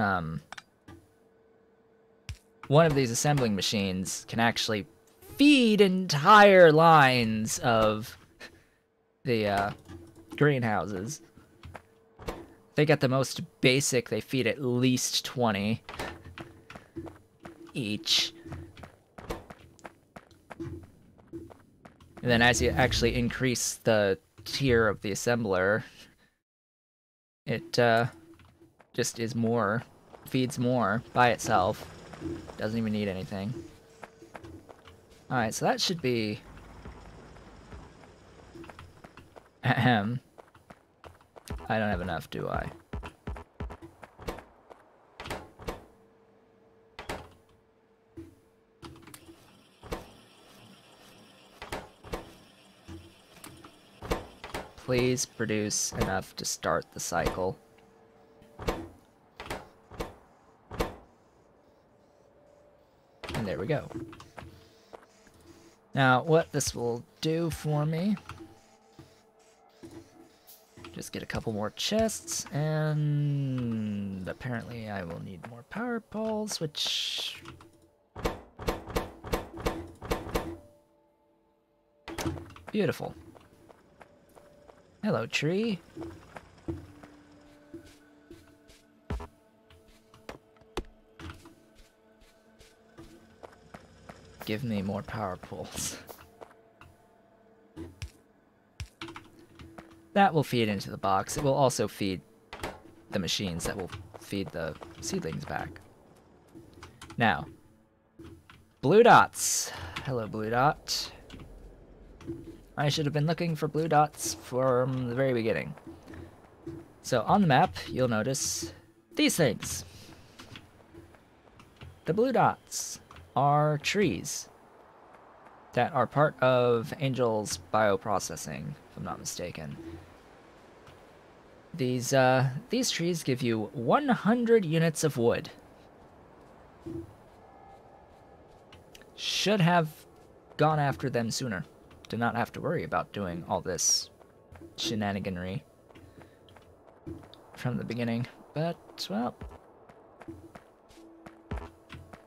um, one of these assembling machines can actually feed entire lines of the uh, greenhouses. They get the most basic, they feed at least 20 each. And then as you actually increase the tier of the assembler, it uh, just is more, feeds more by itself. Doesn't even need anything. Alright, so that should be... Ahem. I don't have enough, do I? Please produce enough to start the cycle. And there we go. Now, what this will do for me... Just get a couple more chests, and apparently I will need more power poles, which... Beautiful. Hello, tree. Give me more power poles. That will feed into the box. It will also feed the machines that will feed the seedlings back. Now, blue dots. Hello, blue dot. I should have been looking for blue dots from the very beginning. So on the map, you'll notice these things. The blue dots are trees that are part of Angel's bioprocessing, if I'm not mistaken. These, uh, these trees give you 100 units of wood. Should have gone after them sooner. To not have to worry about doing all this shenaniganry from the beginning. But, well...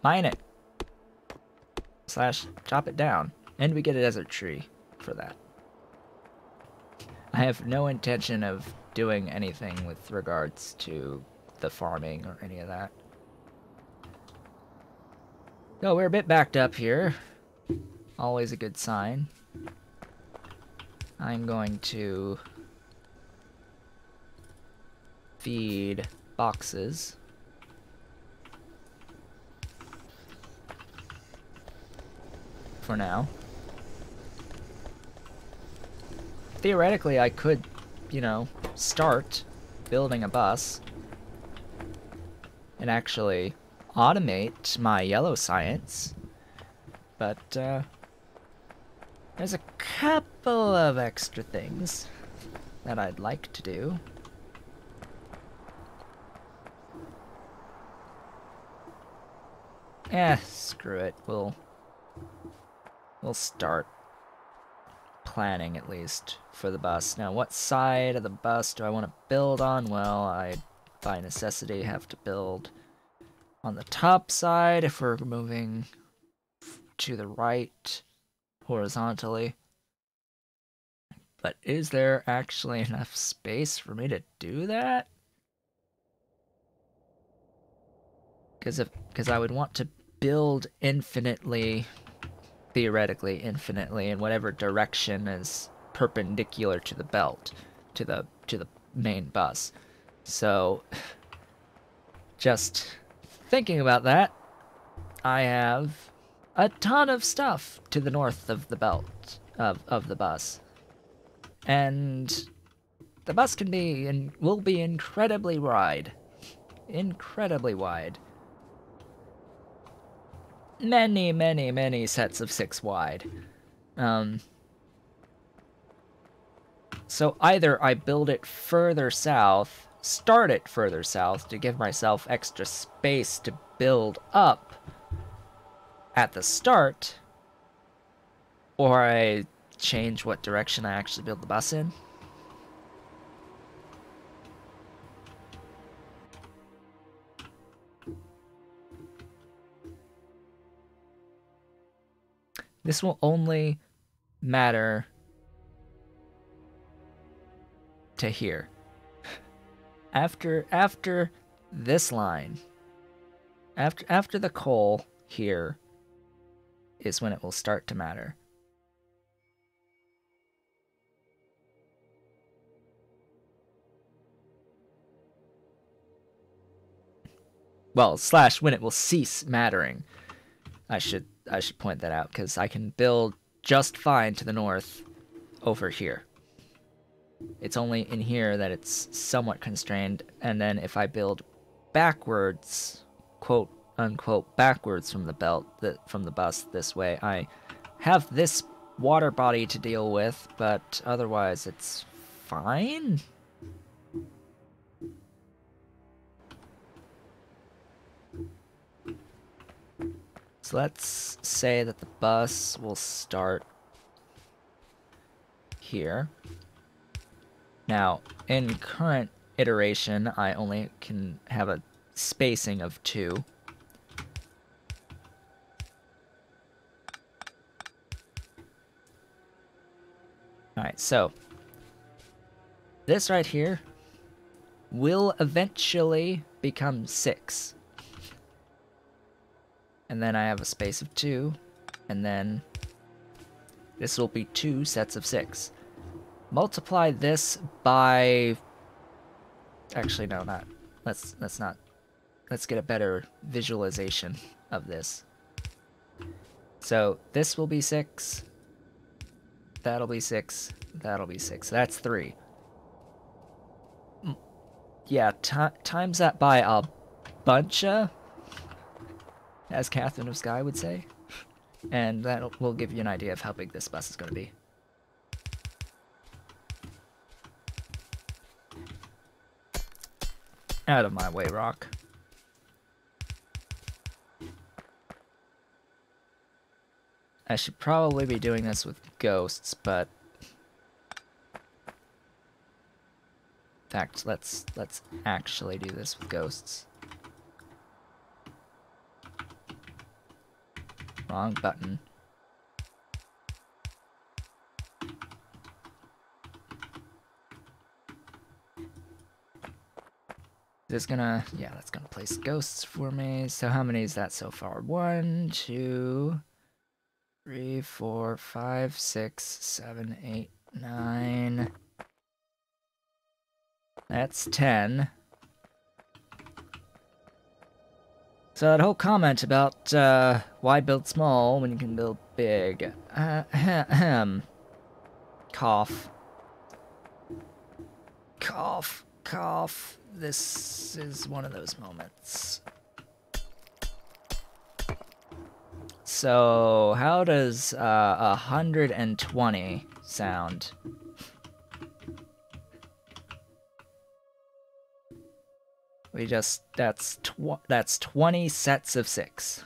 Mine it. Slash, chop it down. And we get a desert tree for that. I have no intention of doing anything with regards to the farming or any of that. So we're a bit backed up here. Always a good sign. I'm going to feed boxes. For now. Theoretically, I could, you know, start building a bus and actually automate my yellow science. But, uh, there's a couple of extra things that I'd like to do. Eh, screw it. We'll we'll start planning at least for the bus. Now, what side of the bus do I want to build on? Well, I by necessity have to build on the top side if we're moving to the right horizontally. But is there actually enough space for me to do that? Because if because I would want to build infinitely, theoretically infinitely, in whatever direction is perpendicular to the belt, to the to the main bus. So, just thinking about that, I have a ton of stuff to the north of the belt of of the bus, and the bus can be and will be incredibly wide, incredibly wide many, many, many sets of six wide. Um, so either I build it further south, start it further south to give myself extra space to build up at the start, or I change what direction I actually build the bus in. This will only matter to here. <laughs> After after this line, after after the coal here is when it will start to matter. Well, slash when it will cease mattering. I should I should point that out because I can build just fine to the north over here. It's only in here that it's somewhat constrained, and then if I build backwards, quote unquote, backwards from the belt, that from the bus this way, I have this water body to deal with, but otherwise it's fine. Let's say that the bus will start here. Now, in current iteration, I only can have a spacing of two. Alright, so this right here will eventually become 6. And then I have a space of 2, and then this will be two sets of 6. Multiply this by... Actually, no, not... Let's, let's not... Let's get a better visualization of this. So, this will be 6. That'll be 6. That'll be 6. That's 3 yeah, times that by a bunch of, as Katherine of Sky would say, and that will give you an idea of how big this bus is going to be. Out of my way, Rock. I should probably be doing this with ghosts, but In fact, let's let's actually do this with ghosts. Wrong button. This gonna, yeah, that's gonna place ghosts for me. So how many is that so far? One, two, three, four, five, six, seven, eight, nine. That's 10. So that whole comment about uh, why build small when you can build big. Uh, ahem. Cough. Cough. Cough. This is one of those moments. So, how does uh, 120 sound? We just that's tw that's 20 sets of 6.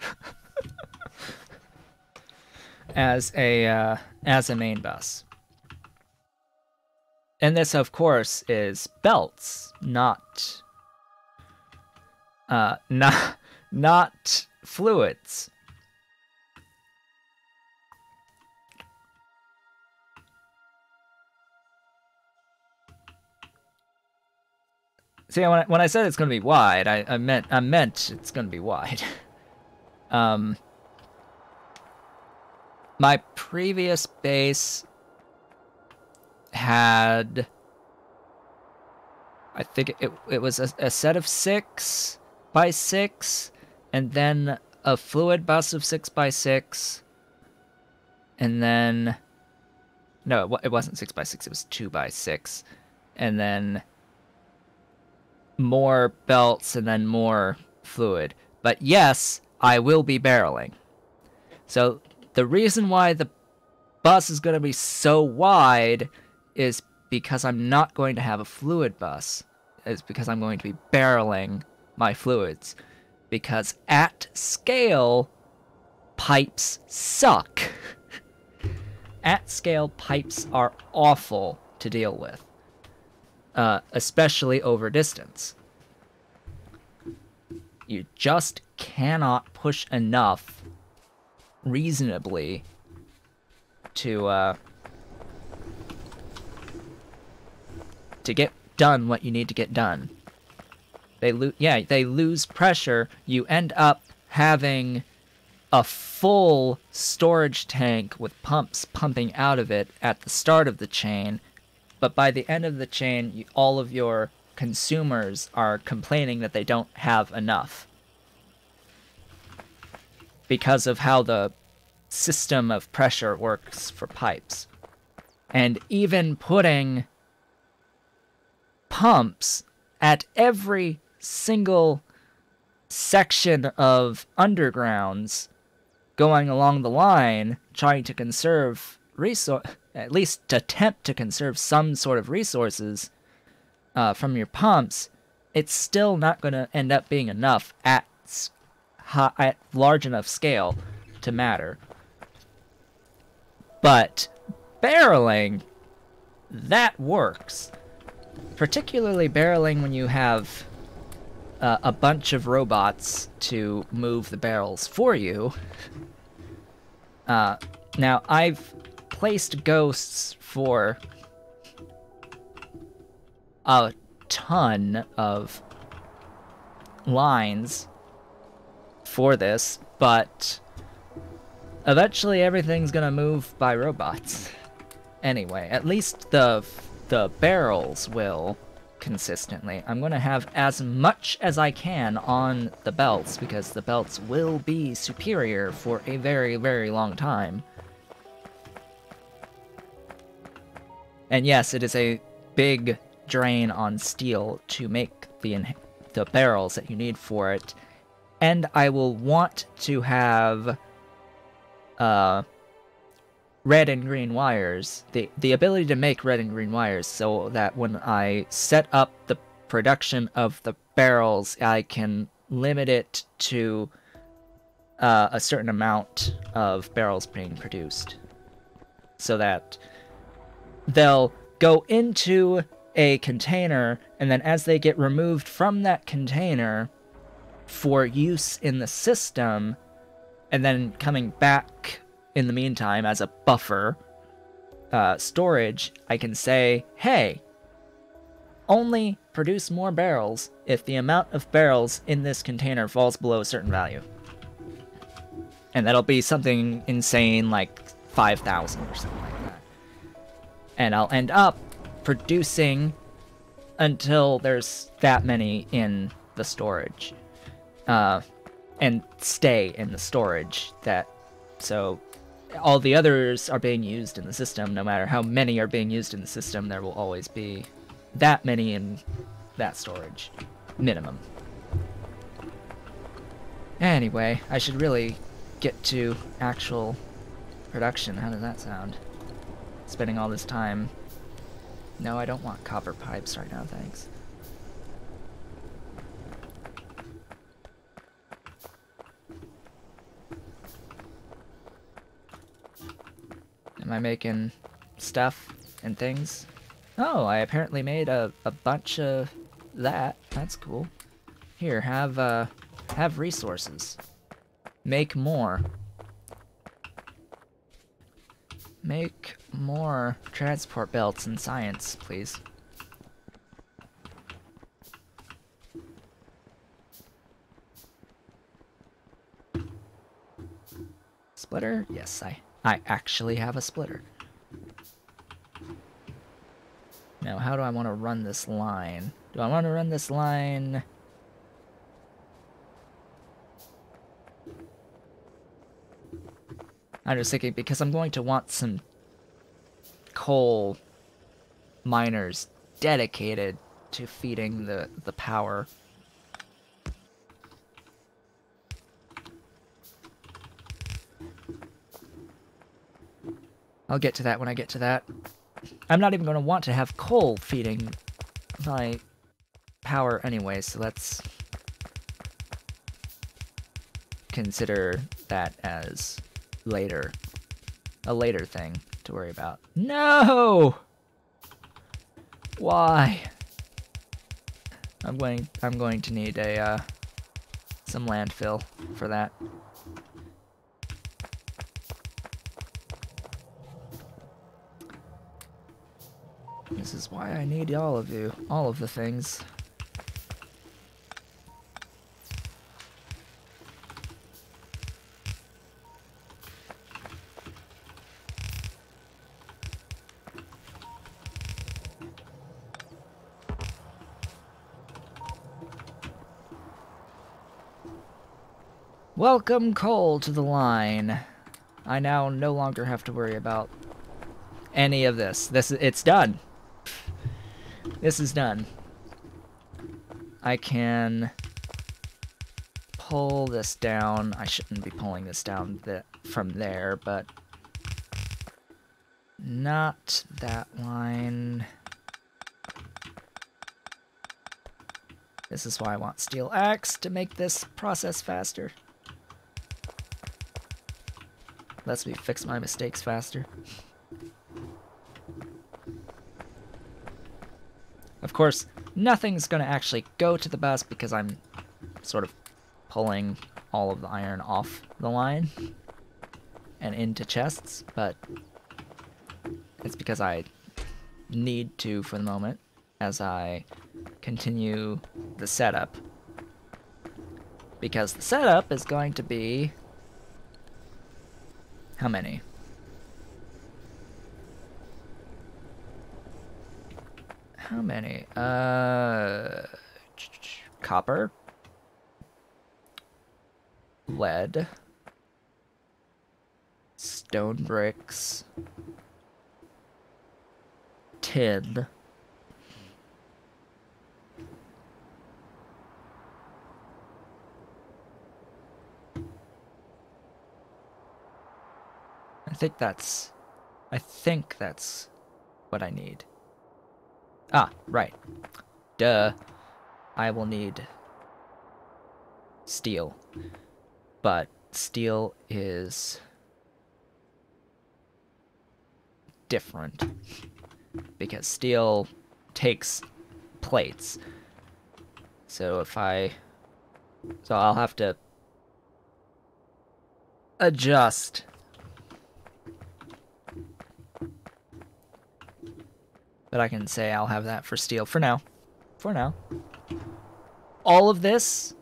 <laughs> as a uh, as a main bus. And this of course is belts, not uh <laughs> not not fluids. See, when I, when I said it's going to be wide, I, I meant I meant it's going to be wide. <laughs> um, my previous base had, I think it it was a, a set of six by six, and then a fluid bus of six by six, and then no, it wasn't six by six. It was two by six, and then more belts and then more fluid. But yes, I will be barreling. So the reason why the bus is going to be so wide is because I'm not going to have a fluid bus. Is because I'm going to be barreling my fluids. Because at scale, pipes suck. <laughs> at scale, pipes are awful to deal with uh, especially over distance. You just cannot push enough reasonably to uh, to get done what you need to get done. They lose, yeah, they lose pressure. You end up having a full storage tank with pumps pumping out of it at the start of the chain but by the end of the chain, you, all of your consumers are complaining that they don't have enough because of how the system of pressure works for pipes. And even putting pumps at every single section of undergrounds going along the line trying to conserve resource at least attempt to conserve some sort of resources uh, from your pumps, it's still not going to end up being enough at at large enough scale to matter. But barreling, that works. Particularly barreling when you have uh, a bunch of robots to move the barrels for you. <laughs> Uh, now, I've placed ghosts for a ton of lines for this, but eventually everything's gonna move by robots. Anyway, at least the the barrels will consistently. I'm to have as much as I can on the belts because the belts will be superior for a very, very long time. And yes, it is a big drain on steel to make the the barrels that you need for it. And I will want to have uh red and green wires, the, the ability to make red and green wires so that when I set up the production of the barrels, I can limit it to uh, a certain amount of barrels being produced. So that they'll go into a container, and then as they get removed from that container for use in the system, and then coming back in the meantime, as a buffer uh, storage, I can say, hey, only produce more barrels if the amount of barrels in this container falls below a certain value. And that'll be something insane like 5,000 or something. And I'll end up producing until there's that many in the storage. Uh, and stay in the storage that so all the others are being used in the system, no matter how many are being used in the system, there will always be that many in that storage. Minimum. Anyway, I should really get to actual production. How does that sound? Spending all this time. No, I don't want copper pipes right now, thanks. Am I making stuff and things? Oh, I apparently made a, a bunch of that. That's cool. Here, have, uh, have resources. Make more. Make more transport belts in science, please. Splitter? Yes, I I actually have a splitter. Now, how do I want to run this line? Do I want to run this line... I'm just thinking, because I'm going to want some coal miners dedicated to feeding the, the power I'll get to that when I get to that. I'm not even going to want to have coal feeding my power anyway, so let's consider that as later. A later thing to worry about. No! Why? I'm going I'm going to need a uh, some landfill for that. This is why I need all of you. All of the things. Welcome coal to the line. I now no longer have to worry about any of this. This it's done. This is done. I can pull this down. I shouldn't be pulling this down th from there, but not that line. This is why I want steel axe to make this process faster. Lets me fix my mistakes faster. Of course, nothing's going to actually go to the bus because I'm sort of pulling all of the iron off the line and into chests, but it's because I need to for the moment. as I continue the setup. Because the setup is going to be... How many? How many? Uh... Copper. Lead. Stone bricks. Tin. I think that's... I think that's what I need. Ah, right. Duh. I will need steel. But steel is different because steel takes plates. So if I so I'll have to adjust But I can say I'll have that for steel for now. For now. All of this,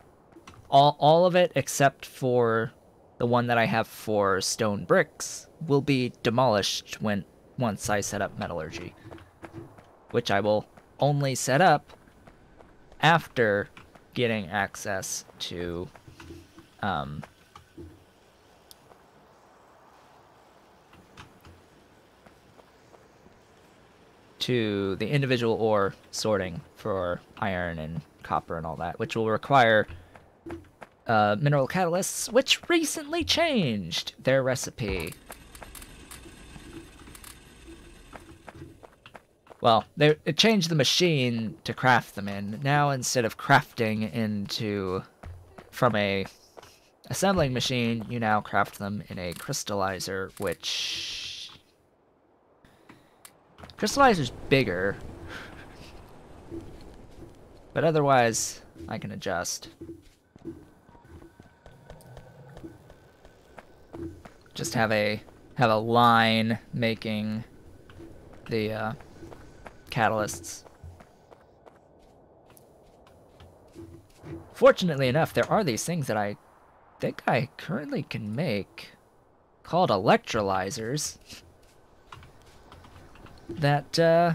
all, all of it except for the one that I have for stone bricks, will be demolished when once I set up metallurgy. Which I will only set up after getting access to um, to the individual ore sorting for iron and copper and all that, which will require uh, mineral catalysts, which recently changed their recipe. Well, they it changed the machine to craft them in. Now instead of crafting into from a assembling machine, you now craft them in a crystallizer, which Crystallizer's bigger. But otherwise, I can adjust. Just have a have a line making the uh, catalysts. Fortunately enough, there are these things that I think I currently can make called electrolyzers <laughs> that uh,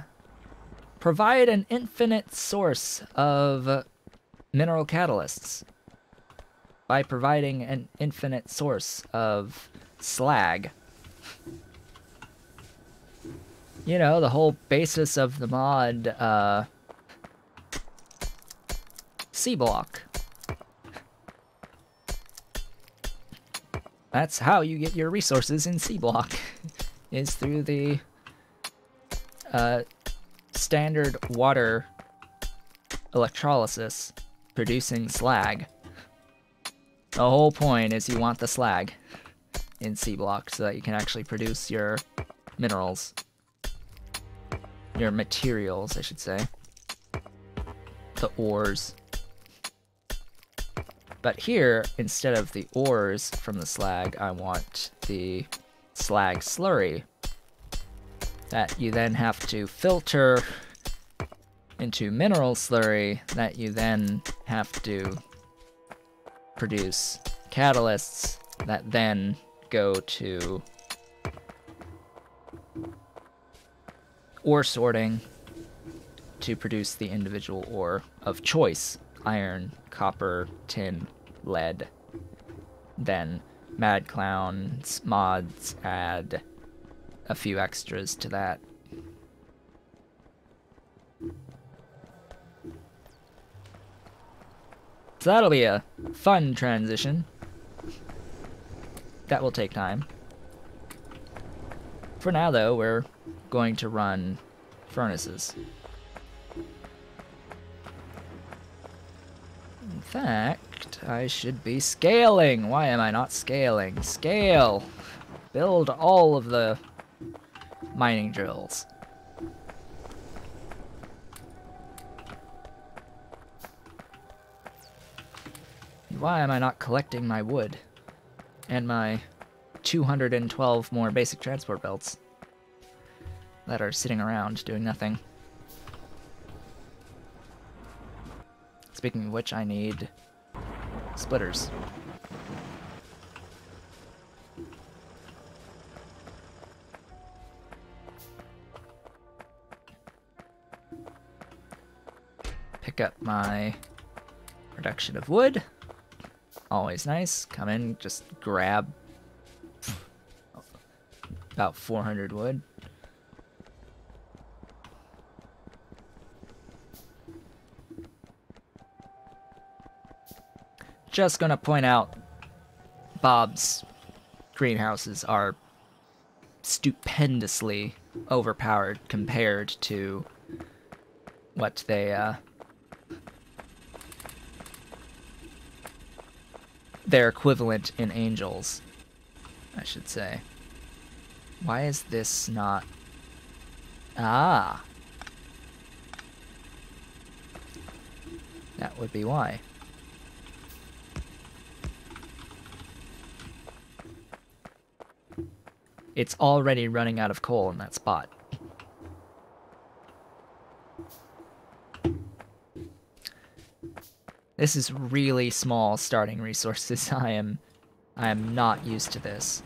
provide an infinite source of mineral catalysts by providing an infinite source of slag. You know, the whole basis of the mod, uh, SeaBlock. That's how you get your resources in SeaBlock, <laughs> is through the uh, standard water electrolysis producing slag. The whole point is you want the slag in SeaBlock so that you can actually produce your minerals. Your materials, I should say. The ores. But here, instead of the ores from the slag, I want the slag slurry that you then have to filter into mineral slurry that you then have to produce catalysts that then go to ore sorting to produce the individual ore of choice iron, copper, tin, lead. Then Mad Clown's mods add a few extras to that. So that'll be a fun transition. That will take time. For now, though, we're going to run furnaces. In fact, I should be scaling. Why am I not scaling? Scale! Build all of the mining drills. Why am I not collecting my wood? And my 212 more basic transport belts that are sitting around doing nothing. Speaking of which, I need splitters. Pick up my production of wood. Always nice. Come in, just grab about 400 wood. Just gonna point out Bob's greenhouses are stupendously overpowered compared to what they uh, their equivalent in angels, I should say. Why is this not... Ah! That would be why. It's already running out of coal in that spot. This is really small starting resources. <laughs> I am I am not used to this.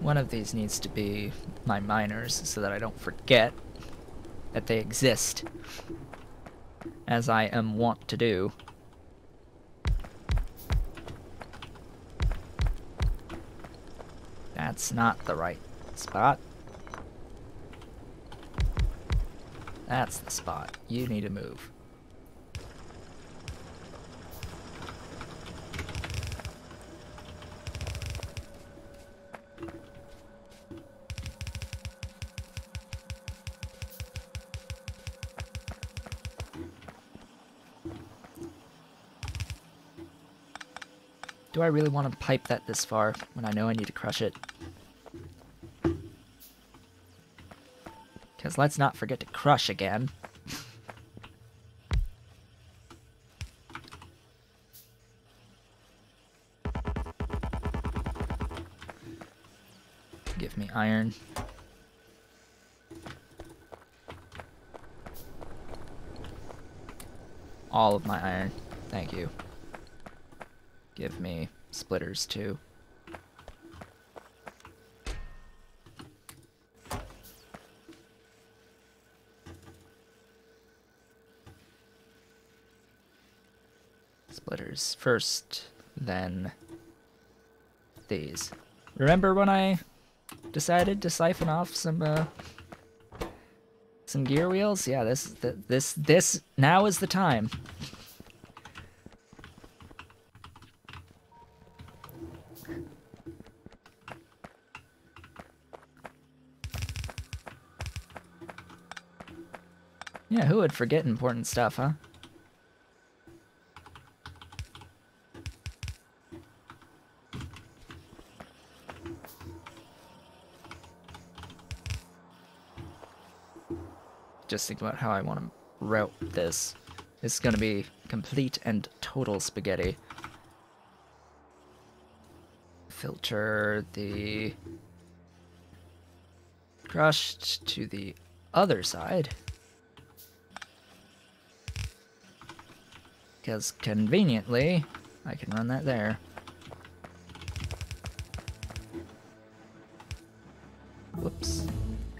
One of these needs to be my miners so that I don't forget that they exist, as I am wont to do. Not the right spot. That's the spot. You need to move. Do I really want to pipe that this far when I know I need to crush it? Because let's not forget to crush again. Give me iron. All of my iron. Thank you. Give me splitters too. Splitters first, then these. Remember when I decided to siphon off some uh, some gear wheels? Yeah, this this this now is the time. Yeah, who would forget important stuff, huh? Just think about how I want to route this. It's gonna be complete and total spaghetti. Filter the crushed to the other side. Because conveniently, I can run that there. Whoops.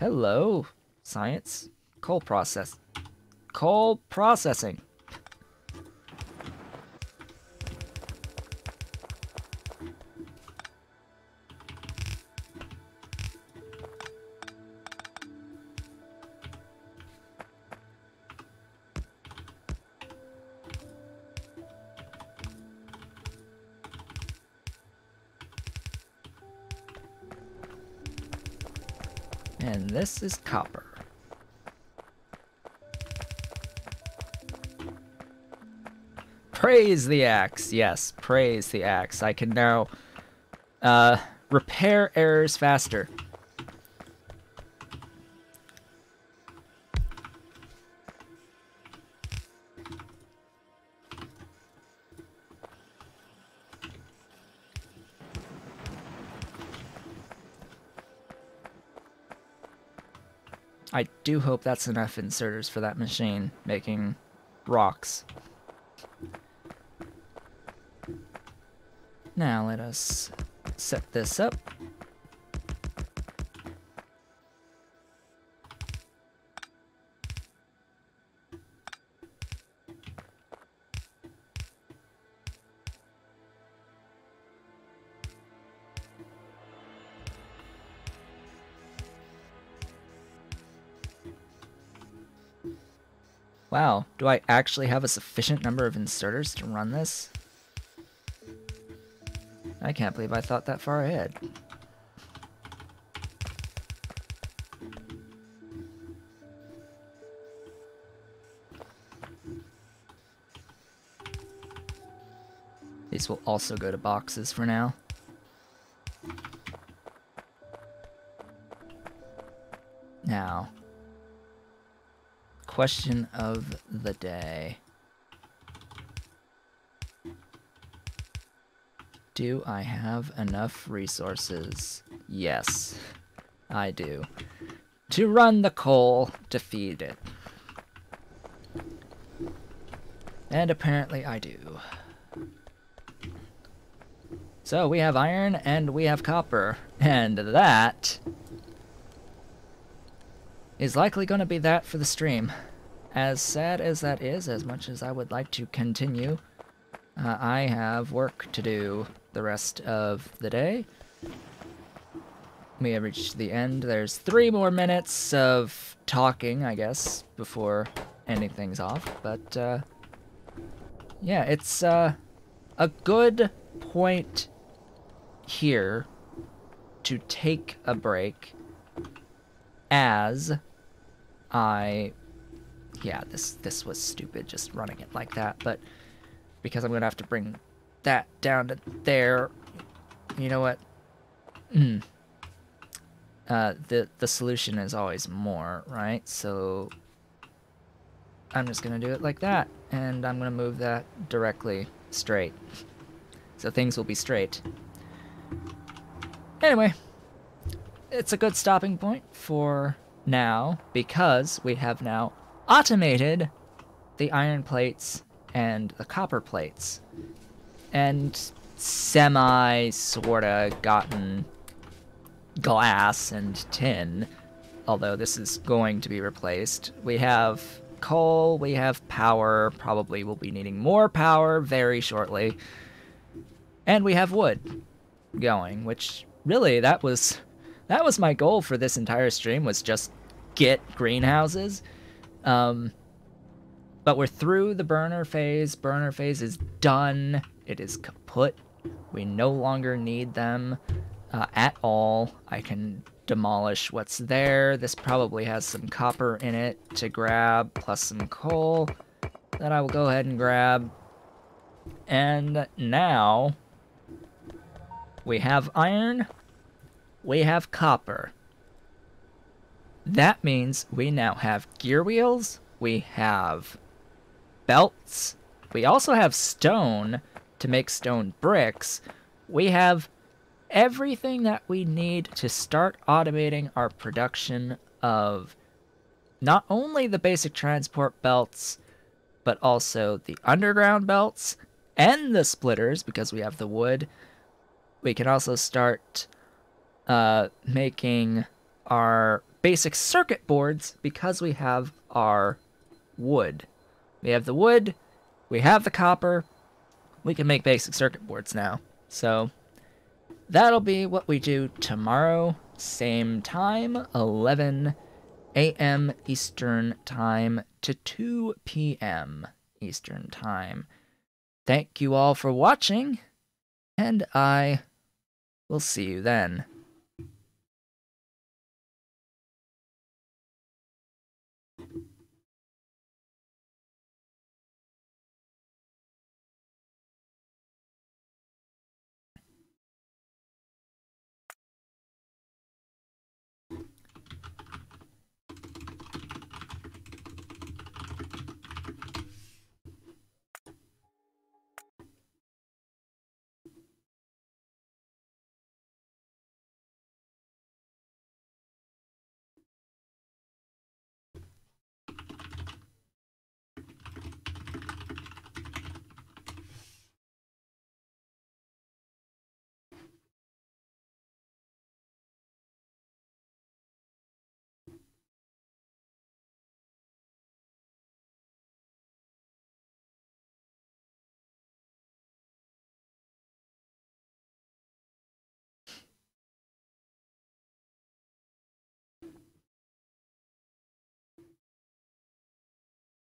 Hello, science. Coal process. Coal processing. And this is copper. Praise the axe. Yes, praise the axe. I can now uh, repair errors faster. I do hope that's enough inserters for that machine making rocks. Now let us set this up. Wow, do I actually have a sufficient number of inserters to run this? I can't believe I thought that far ahead. These will also go to boxes for now. Now, question of the day. Do I have enough resources? Yes, I do. To run the coal to feed it. And apparently I do. So we have iron and we have copper. And that is likely going to be that for the stream. As sad as that is, as much as I would like to continue, uh, I have work to do the rest of the day. We have reached the end. There's three more minutes of talking, I guess, before ending things off. But, uh, yeah, it's uh, a good point here to take a break as I yeah, this this was stupid just running it like that, but because I'm going to have to bring that down to there, you know what? Mm. Uh, the the solution is always more, right? So I'm just going to do it like that, and I'm going to move that directly straight. So things will be straight. Anyway, it's a good stopping point for now because we have now automated the iron plates and the copper plates and semi sorta gotten glass and tin although this is going to be replaced we have coal we have power probably will be needing more power very shortly and we have wood going which really that was that was my goal for this entire stream was just get greenhouses. Um, but we're through the burner phase. Burner phase is done. It is kaput. We no longer need them uh, at all. I can demolish what's there. This probably has some copper in it to grab, plus some coal that I will go ahead and grab. And now we have iron, we have copper. That means we now have gear wheels, we have belts, we also have stone to make stone bricks. We have everything that we need to start automating our production of not only the basic transport belts, but also the underground belts and the splitters because we have the wood. We can also start uh, making our basic circuit boards because we have our wood. We have the wood, we have the copper, we can make basic circuit boards now. So that'll be what we do tomorrow, same time, 11 a.m. Eastern Time to 2 p.m. Eastern Time. Thank you all for watching, and I will see you then.